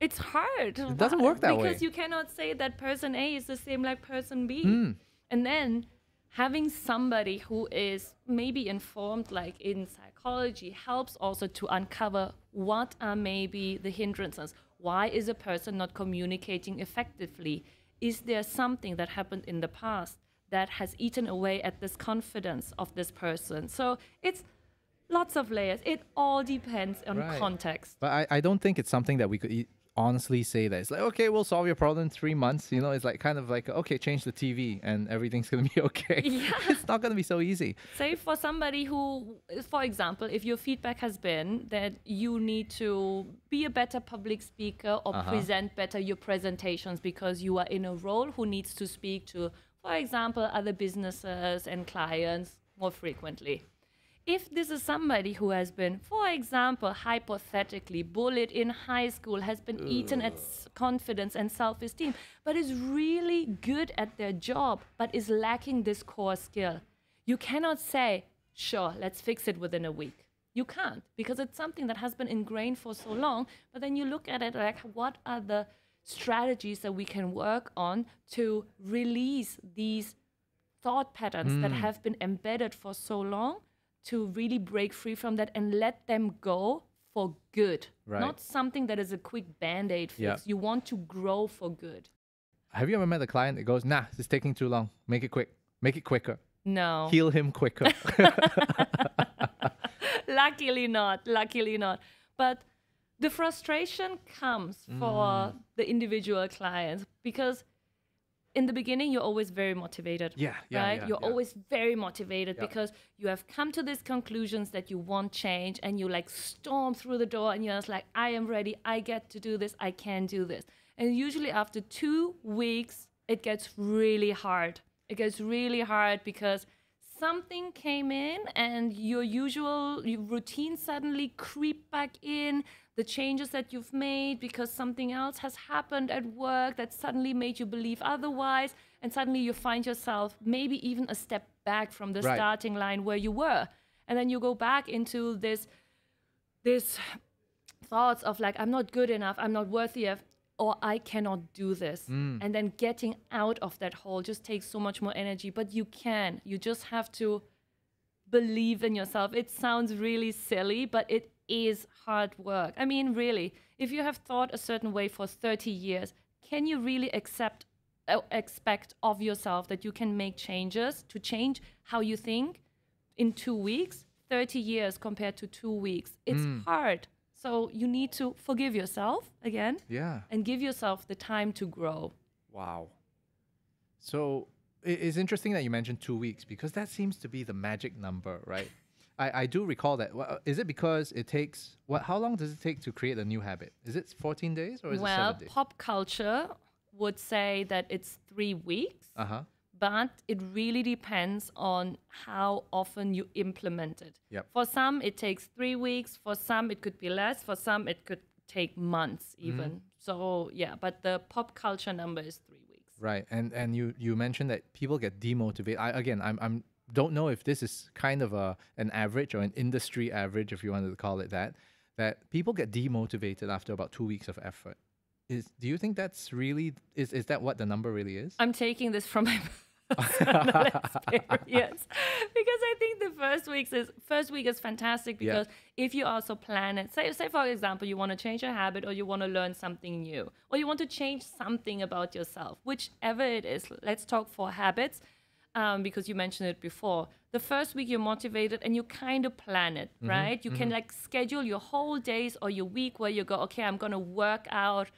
It's hard. It doesn't work that because way. Because you cannot say that person A is the same like person B. Hmm. And then having somebody who is maybe informed, like in psychology, helps also to uncover what are maybe the hindrances. Why is a person not communicating effectively? Is there something that happened in the past that has eaten away at this confidence of this person? So it's lots of layers. It all depends on Right. context. But I, I don't think it's something that we could e- honestly say that it's like, okay, we'll solve your problem in three months. You know, it's like kind of like, okay, change the TV and everything's going to be okay. Yeah. it's not going to be so easy. say for somebody who for example if your feedback has been that you need to be a better public speaker or Uh-huh. present better your presentations because you are in a role who needs to speak to for example other businesses and clients more frequently if this is somebody who has been, for example, hypothetically bullied in high school, has been eaten at confidence and self esteem, but is really good at their job, but is lacking this core skill, you cannot say, sure, let's fix it within a week. You can't because it's something that has been ingrained for so long. But then you look at it like, what are the strategies that we can work on to release these thought patterns that hmm. have been embedded for so long to really break free from that and let them go for good. Right. Not something that is a quick band aid fix. Yeah. You want to grow for good. Have you ever met a client that goes, nah, this is taking too long. Make it quick. Make it quicker. No. Heal him quicker. luckily not. Luckily not. But the frustration comes for mm. the individual clients because in the beginning you're always very motivated. Yeah, yeah, right? yeah, you're yeah. always very motivated because you have come to these conclusions that you want change and you like storm through the door and you're just like, I am ready, I get to do this, I can do this. And usually after two weeks, it gets really hard. It gets really hard because something came in and your usual routine suddenly creep back in the changes that you've made because something else has happened at work that suddenly made you believe otherwise and suddenly you find yourself maybe even a step back from the Right. starting line where you were. And then you go back into this this thoughts of like i'm not good enough i'm not worthy of or i cannot do this. Mm. And then getting out of that hole just takes so much more energy but you can. You just have to believe in yourself. It sounds really silly but it is hard work i mean really if you have thought a certain way for 30 years can you really accept uh, expect of yourself that you can make changes to change how you think in two weeks 30 years compared to two weeks it's hard so you need to forgive yourself again yeah. and give yourself the time to grow Wow. So it's interesting that you mentioned two weeks because that seems to be the magic number, right? I, I do recall that. Is it because it takes what? How long does it take to create a new habit? Is it 14 days or is well it seven days? Well, pop culture would say that it's three weeks Uh huh. but it really depends on how often you implement it. Yep. For some, it takes three weeks. For some, it could be less. For some, it could take months even. So yeah, but the pop culture number is three weeks. Right, and and you you mentioned that people get demotivated. I again, I'm I'm don't know if this is kind of a an average or an industry average, if you wanted to call it that. That people get demotivated after about two weeks of effort. Is do you think that's really is is that what the number really is? I'm taking this from my personal experience because I think the first weeks is first week is fantastic Yeah. because if you also plan it, say say for example you want to change a habit or you want to learn something new or you want to change something about yourself, whichever it is. Let's talk for habits. Um, because you mentioned it before. The first week you're motivated and you kind of plan it, right? You can like schedule your whole days or your week where you go, okay, I'm gonna work out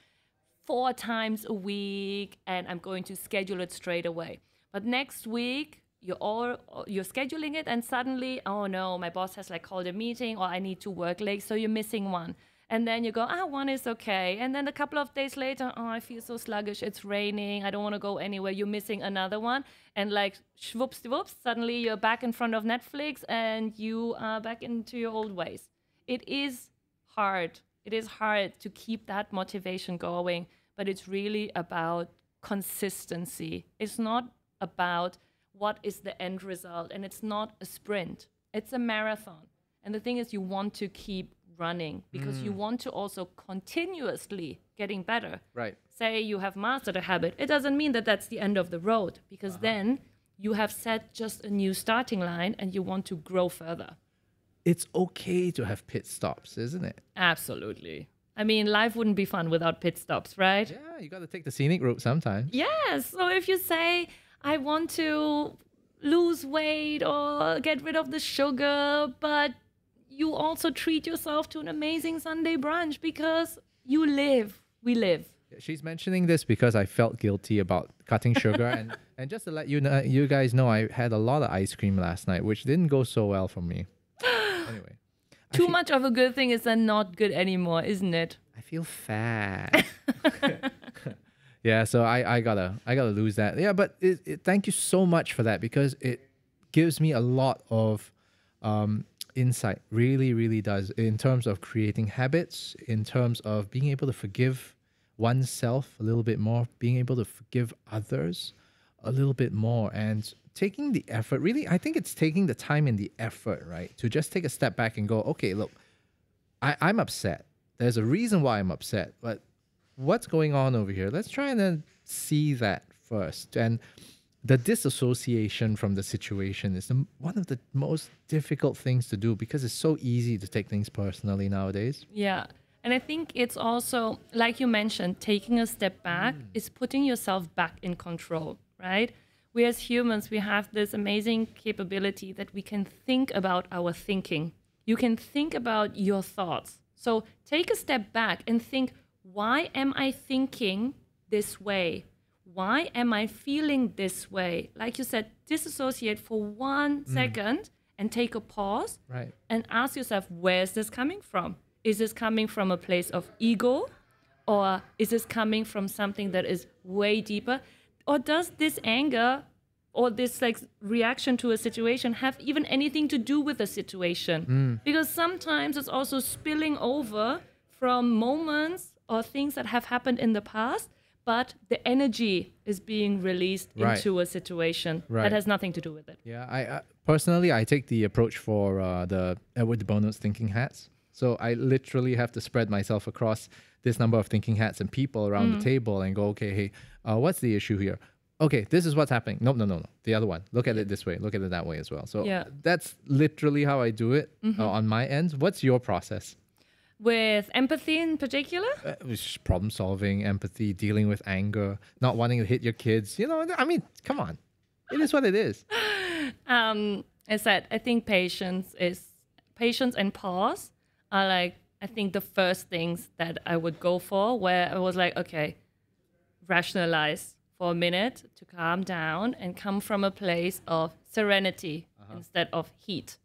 four times a week and I'm going to schedule it straight away. But next week you're all you're scheduling it and suddenly, oh no, my boss has like called a meeting or I need to work late, so you're missing one. And then you go, ah, one is okay. And then a couple of days later, oh, I feel so sluggish. It's raining. I don't want to go anywhere. You're missing another one. And like, whoops, whoops, suddenly you're back in front of Netflix and you are back into your old ways. It is hard. It is hard to keep that motivation going, but it's really about consistency. It's not about what is the end result, and it's not a sprint. It's a marathon. And the thing is, you want to keep running because Mm. you want to also continuously getting better. Right. Say you have mastered a habit, it doesn't mean that that's the end of the road because Uh-huh. then you have set just a new starting line and you want to grow further. It's okay to have pit stops, isn't it? Absolutely. I mean, life wouldn't be fun without pit stops, right? Yeah, you got to take the scenic route sometimes. Yes. So if you say, I want to lose weight or get rid of the sugar, but you also treat yourself to an amazing Sunday brunch because you live. We live. She's mentioning this because I felt guilty about cutting sugar and and just to let you know, you guys know, I had a lot of ice cream last night, which didn't go so well for me. anyway, Too much of a good thing is then not good anymore, isn't it? I feel fat. yeah, so I, I gotta I gotta lose that. Yeah, but it, it, thank you so much for that because it gives me a lot of um, insight. Really, really does in terms of creating habits, in terms of being able to forgive oneself a little bit more, being able to forgive others a little bit more, and taking the effort. Really, I think it's taking the time and the effort, right, to just take a step back and go, okay, look, I, I'm upset. There's a reason why I'm upset, but what's going on over here? Let's try and then see that first. And the disassociation from the situation is the, one of the most difficult things to do because it's so easy to take things personally nowadays. Yeah. And I think it's also, like you mentioned, taking a step back mm. is putting yourself back in control, right? We as humans, we have this amazing capability that we can think about our thinking. You can think about your thoughts. So take a step back and think, why am I thinking this way? Why am I feeling this way? Like you said, disassociate for one mm. second and take a pause Right. and ask yourself where is this coming from? Is this coming from a place of ego or is this coming from something that is way deeper? Or does this anger or this like reaction to a situation have even anything to do with the situation? Mm. Because sometimes it's also spilling over from moments or things that have happened in the past but the energy is being released Right. into a situation Right. that has nothing to do with it Yeah, I, I personally I take the approach for uh, the Edward de Bono's thinking hats. So I literally have to spread myself across this number of thinking hats and people around the table and go, okay, hey, uh, what's the issue here? Okay, this is what's happening. No, no, no, no. The other one. Look at it this way. Look at it that way as well. So Yeah. that's literally how I do it uh, on my end. What's your process? With empathy in particular Uh, problem solving, empathy, dealing with anger, not wanting to hit your kids. You know, I mean, come on. It is what it is. um, I said, I think patience is patience and pause are like I think the first things that I would go for. Where I was like, okay, rationalize for a minute to calm down and come from a place of serenity instead of heat,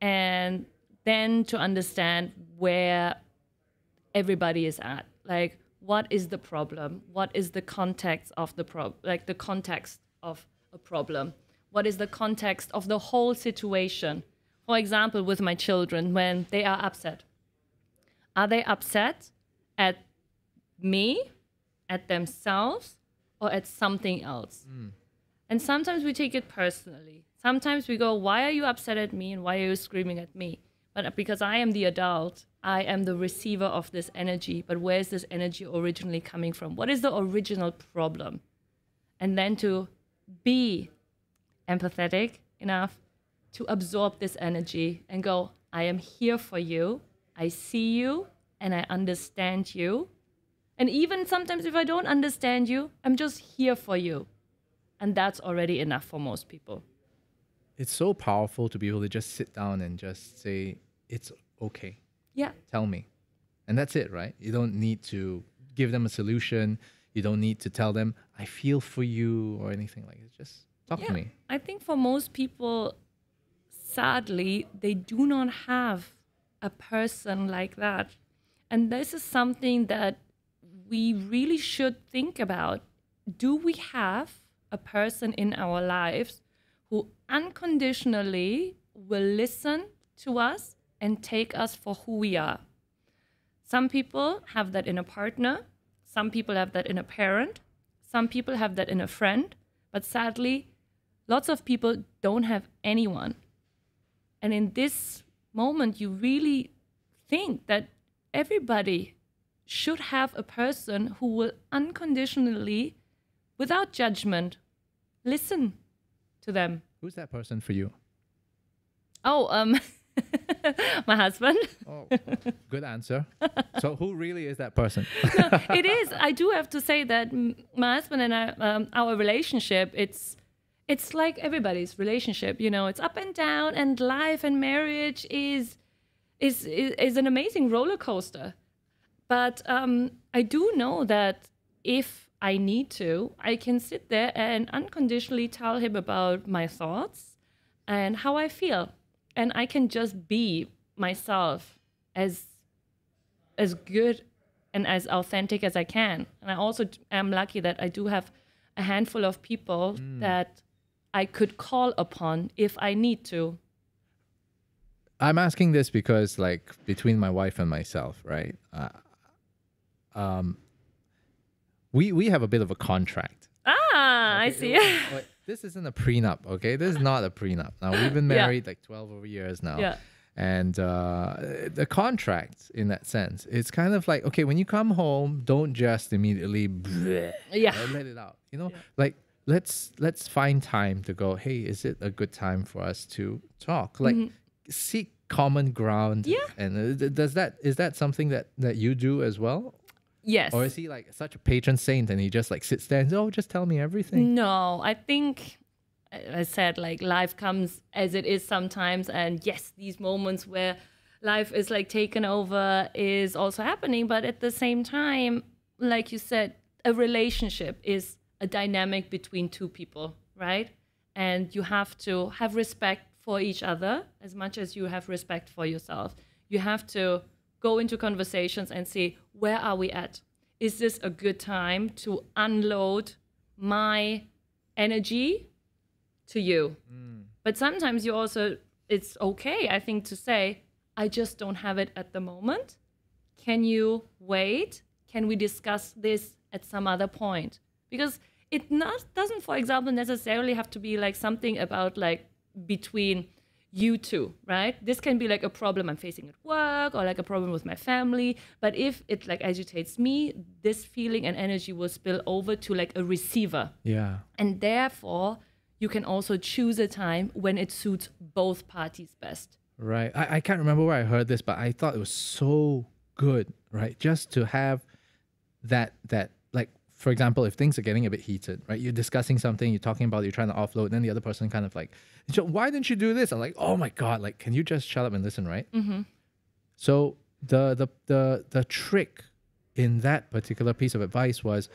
and then to understand where everybody is at. Like, what is the problem? What is the context of the prob? Like the context of a problem. What is the context of the whole situation? For example, with my children, when they are upset, are they upset at me, at themselves, or at something else? Hmm. And sometimes we take it personally. Sometimes we go, Why are you upset at me and why are you screaming at me? But because I am the adult, I am the receiver of this energy. But where is this energy originally coming from? What is the original problem? And then to be empathetic enough to absorb this energy and go, I am here for you. I see you and I understand you. And even sometimes if I don't understand you, I'm just here for you. And that's already enough for most people. It's so powerful to be able to just sit down and just say, it's okay. Yeah. Tell me. And that's it, right? You don't need to give them a solution. You don't need to tell them, I feel for you or anything like that. Just talk to me. I think for most people, sadly, they do not have a person like that. And this is something that we really should think about. Do we have a person in our lives who unconditionally will listen to us and take us for who we are? Some people have that in a partner, some people have that in a parent, some people have that in a friend, but sadly, lots of people don't have anyone. And in this moment, you really think that everybody should have a person who will unconditionally, without judgment, listen to them. Who's that person for you? Oh, um, my husband. Oh, good answer. so, who really is that person? it is. I do have to say that m- my husband and I, um, our relationship, it's it's like everybody's relationship. You know, it's up and down, and life and marriage is is is, is an amazing roller coaster. But um, I do know that if I need to, I can sit there and unconditionally tell him about my thoughts and how I feel, and I can just be myself as as good and as authentic as I can. And I also am lucky that I do have a handful of people that I could call upon if I need to. I'm asking this because, like, between my wife and myself, right? Uh, um, we we have a bit of a contract. Ah, I see. This isn't a prenup, okay? This is not a prenup. Now we've been Yeah. married like twelve over years now. Yeah. And uh, the contract, in that sense, it's kind of like okay, when you come home, don't just immediately bleh, yeah. let it out. You know, like let's let's find time to go. Hey, is it a good time for us to talk? Like seek common ground. Mm-hmm. Yeah. And uh, does that is that something that that you do as well, Yes. or is he like such a patron saint and he just like sits there and says, oh, just tell me everything? No, I think I I said like life comes as it is sometimes, and yes, these moments where life is like taken over is also happening. But at the same time, like you said, a relationship is a dynamic between two people, right? And you have to have respect for each other as much as you have respect for yourself. You have to go into conversations and see where are we at? Is this a good time to unload my energy to you? Mm. But sometimes you also, it's okay, I think, to say, I just don't have it at the moment. Can you wait? Can we discuss this at some other point? Because it not doesn't, for example, necessarily have to be like something about like between you too, right? This can be like a problem I'm facing at work or like a problem with my family. But if it like agitates me, this feeling and energy will spill over to like a receiver. Yeah. And therefore, you can also choose a time when it suits both parties best. Right. I, I can't remember where I heard this, but I thought it was so good, right? Just to have that that for example, if things are getting a bit heated, right? You're discussing something, you're talking about, it, you're trying to offload, then the other person kind of like, "So why didn't you do this? I'm like, oh my god, like, can you just shut up and listen, right? Mm-hmm. So the the the the trick in that particular piece of advice was,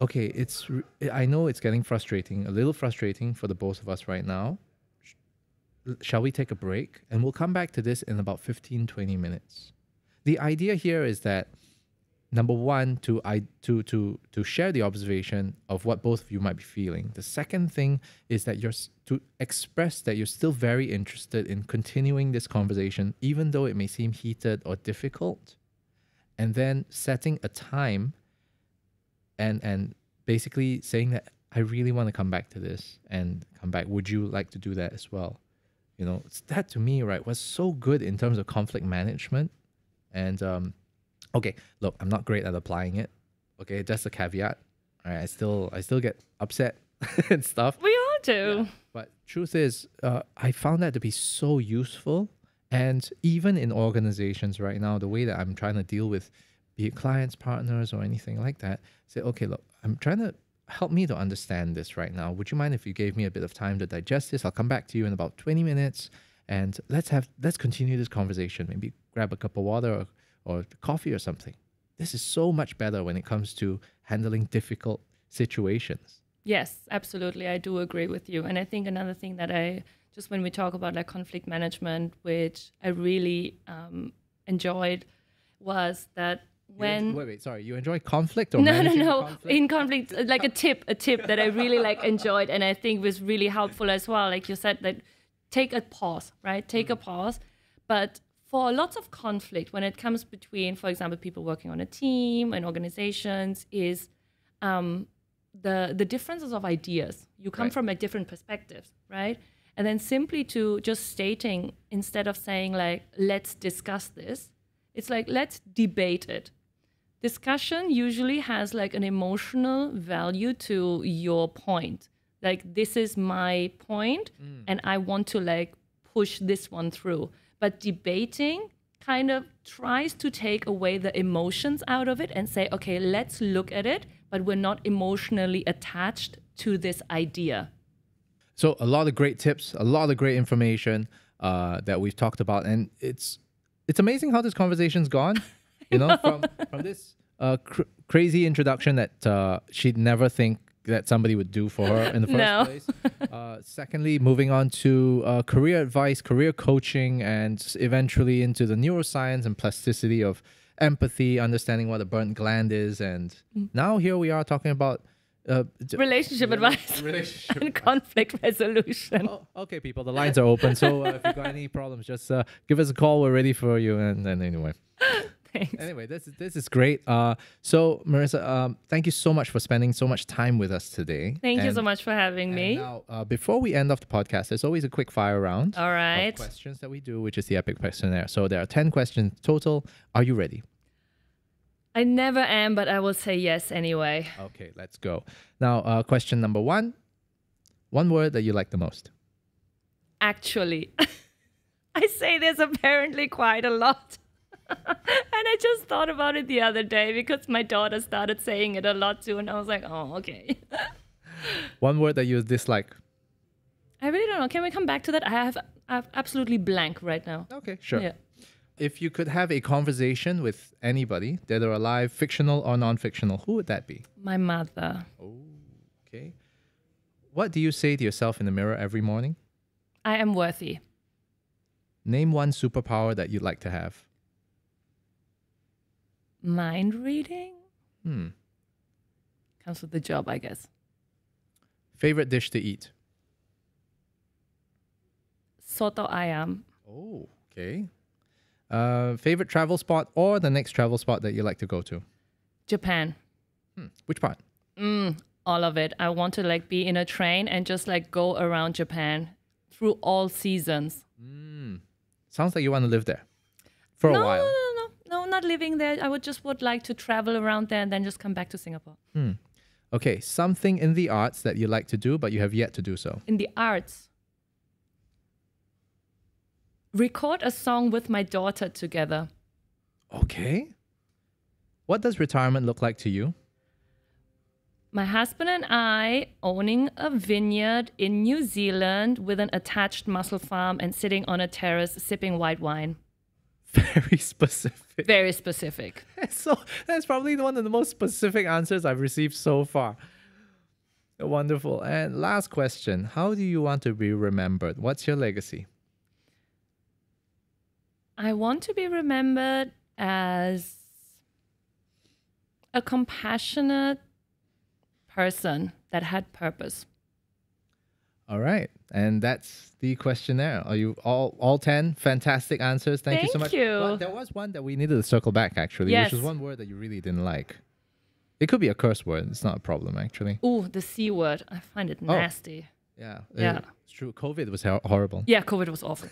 okay, it's I know it's getting frustrating, a little frustrating for the both of us right now shall we take a break? And we'll come back to this in about 15, 20 minutes. The idea here is that number one, to I to to to share the observation of what both of you might be feeling. The second thing is that you're to express that you're still very interested in continuing this conversation, even though it may seem heated or difficult. And then setting a time and and basically saying that I really want to come back to this and come back. Would you like to do that as well? You know, that to me, right, was so good in terms of conflict management. And um, okay, look, I'm not great at applying it. Okay, that's a caveat. All right, I still I still get upset and stuff. We all do. But truth is, uh, I found that to be so useful. And even in organizations right now, the way that I'm trying to deal with, be it clients, partners, or anything like that, say, okay, look, I'm trying to help me to understand this right now. Would you mind if you gave me a bit of time to digest this? I'll come back to you in about 20 minutes, and let's have let's continue this conversation. Maybe grab a cup of water or, or coffee or something. This is so much better when it comes to handling difficult situations. Yes, absolutely. I do agree with you. And I think another thing that I just when we talk about like conflict management, which I really um, enjoyed, was that when wait, wait, sorry, you enjoy conflict or no, no, no. conflict? In conflict, like a tip, a tip that I really like enjoyed, and I think was really helpful as well. Like you said, that take a pause, right? Take a pause. But for lots of conflict, when it comes between, for example, people working on a team and organizations, is um, the the differences of ideas. You come Right. from a different perspective, right? And then simply to just stating instead of saying like, let's discuss this, it's like, let's debate it. Discussion usually has like an emotional value to your point. Like, this is my point, and I want to like push this one through. But debating kind of tries to take away the emotions out of it and say, okay, let's look at it, but we're not emotionally attached to this idea. So a lot of great tips, a lot of great information uh, that we've talked about, and it's it's amazing how this conversation's gone. You know, from from this uh, cr- crazy introduction that uh, she'd never think that somebody would do for her in the first No. place. Uh, secondly, moving on to uh, career advice, career coaching, and eventually into the neuroscience and plasticity of empathy, understanding what a burnt gland is, and Mm. now here we are talking about uh, Relationship advice relationship and conflict resolution. Oh, okay, people. The lines are open. So uh, if you've got any problems, just uh, give us a call. We're ready for you. And then anyway, Thanks. anyway, this is this is great. Uh, so Marissa, um, thank you so much for spending so much time with us today. Thank you so much for having and me. Now, uh, before we end off the podcast, there's always a quick fire round All right. of questions that we do, which is the epic questionnaire. So there are ten questions total. Are you ready? I never am, but I will say yes anyway. Okay, let's go. Now, uh, question number one. One word that you like the most. Actually, I say this apparently quite a lot. And I just thought about it the other day because my daughter started saying it a lot too, and I was like, oh, okay. One word that you dislike. I really don't know. Can we come back to that? I have, I have absolutely blank right now. Okay, sure. Yeah. If you could have a conversation with anybody, dead or alive, fictional or non-fictional, who would that be? My mother. Oh, Okay. What do you say to yourself in the mirror every morning? I am worthy. Name one superpower that you'd like to have. Mind reading Hmm. comes with the job, I guess. Favorite dish to eat? Soto ayam. Oh, okay. Uh, favorite travel spot or the next travel spot that you like to go to? Japan. Hmm. Which part? Mm, all of it. I want to like be in a train and just like go around Japan through all seasons. Sounds like you want to live there for no, a while. No, no, no, no, not living there. I would just would like to travel around there and then just come back to Singapore. Hmm. Okay, something in the arts that you like to do but you have yet to do so. In the arts, record a song with my daughter together. Okay. What does retirement look like to you? My husband and I owning a vineyard in New Zealand with an attached mussel farm and sitting on a terrace sipping white wine. Very specific. Very specific. so that's probably one of the most specific answers I've received so far. Wonderful. And last question How do you want to be remembered? What's your legacy? I want to be remembered as a compassionate person that had purpose. All right. And that's the questionnaire. Are you all all 10 fantastic answers? Thank, you so Thank much. you. Well, there was one that we needed to circle back actually, Yes. which was one word that you really didn't like. It could be a curse word. It's not a problem actually. Oh, the C word. I find it oh. nasty. Yeah. Yeah. uh, It's true. COVID was horrible. Yeah, COVID was awful.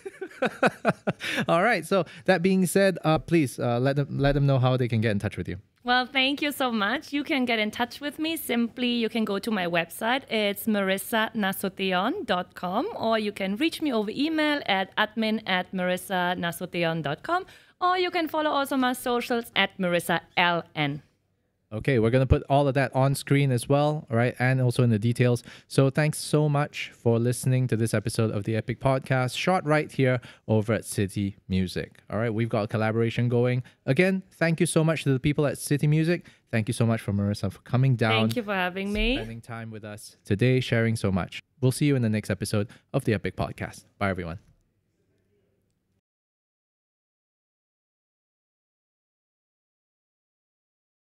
All right. So that being said, uh, please uh, let them let them know how they can get in touch with you. Well, thank you so much. You can get in touch with me. Simply, you can go to my website. It's marissanasution.com or you can reach me over email at admin at marissanasution.com or you can follow also my socials at marissaln. Okay, we're going to put all of that on screen as well, all right, and also in the details. So thanks so much for listening to this episode of the Epic Podcast, shot right here over at City Music. All right, we've got a collaboration going. Again, thank you so much to the people at City Music. Thank you so much for Marissa for coming down, Thank you for having me. spending time with us today, sharing so much. We'll see you in the next episode of the Epic Podcast. Bye, everyone.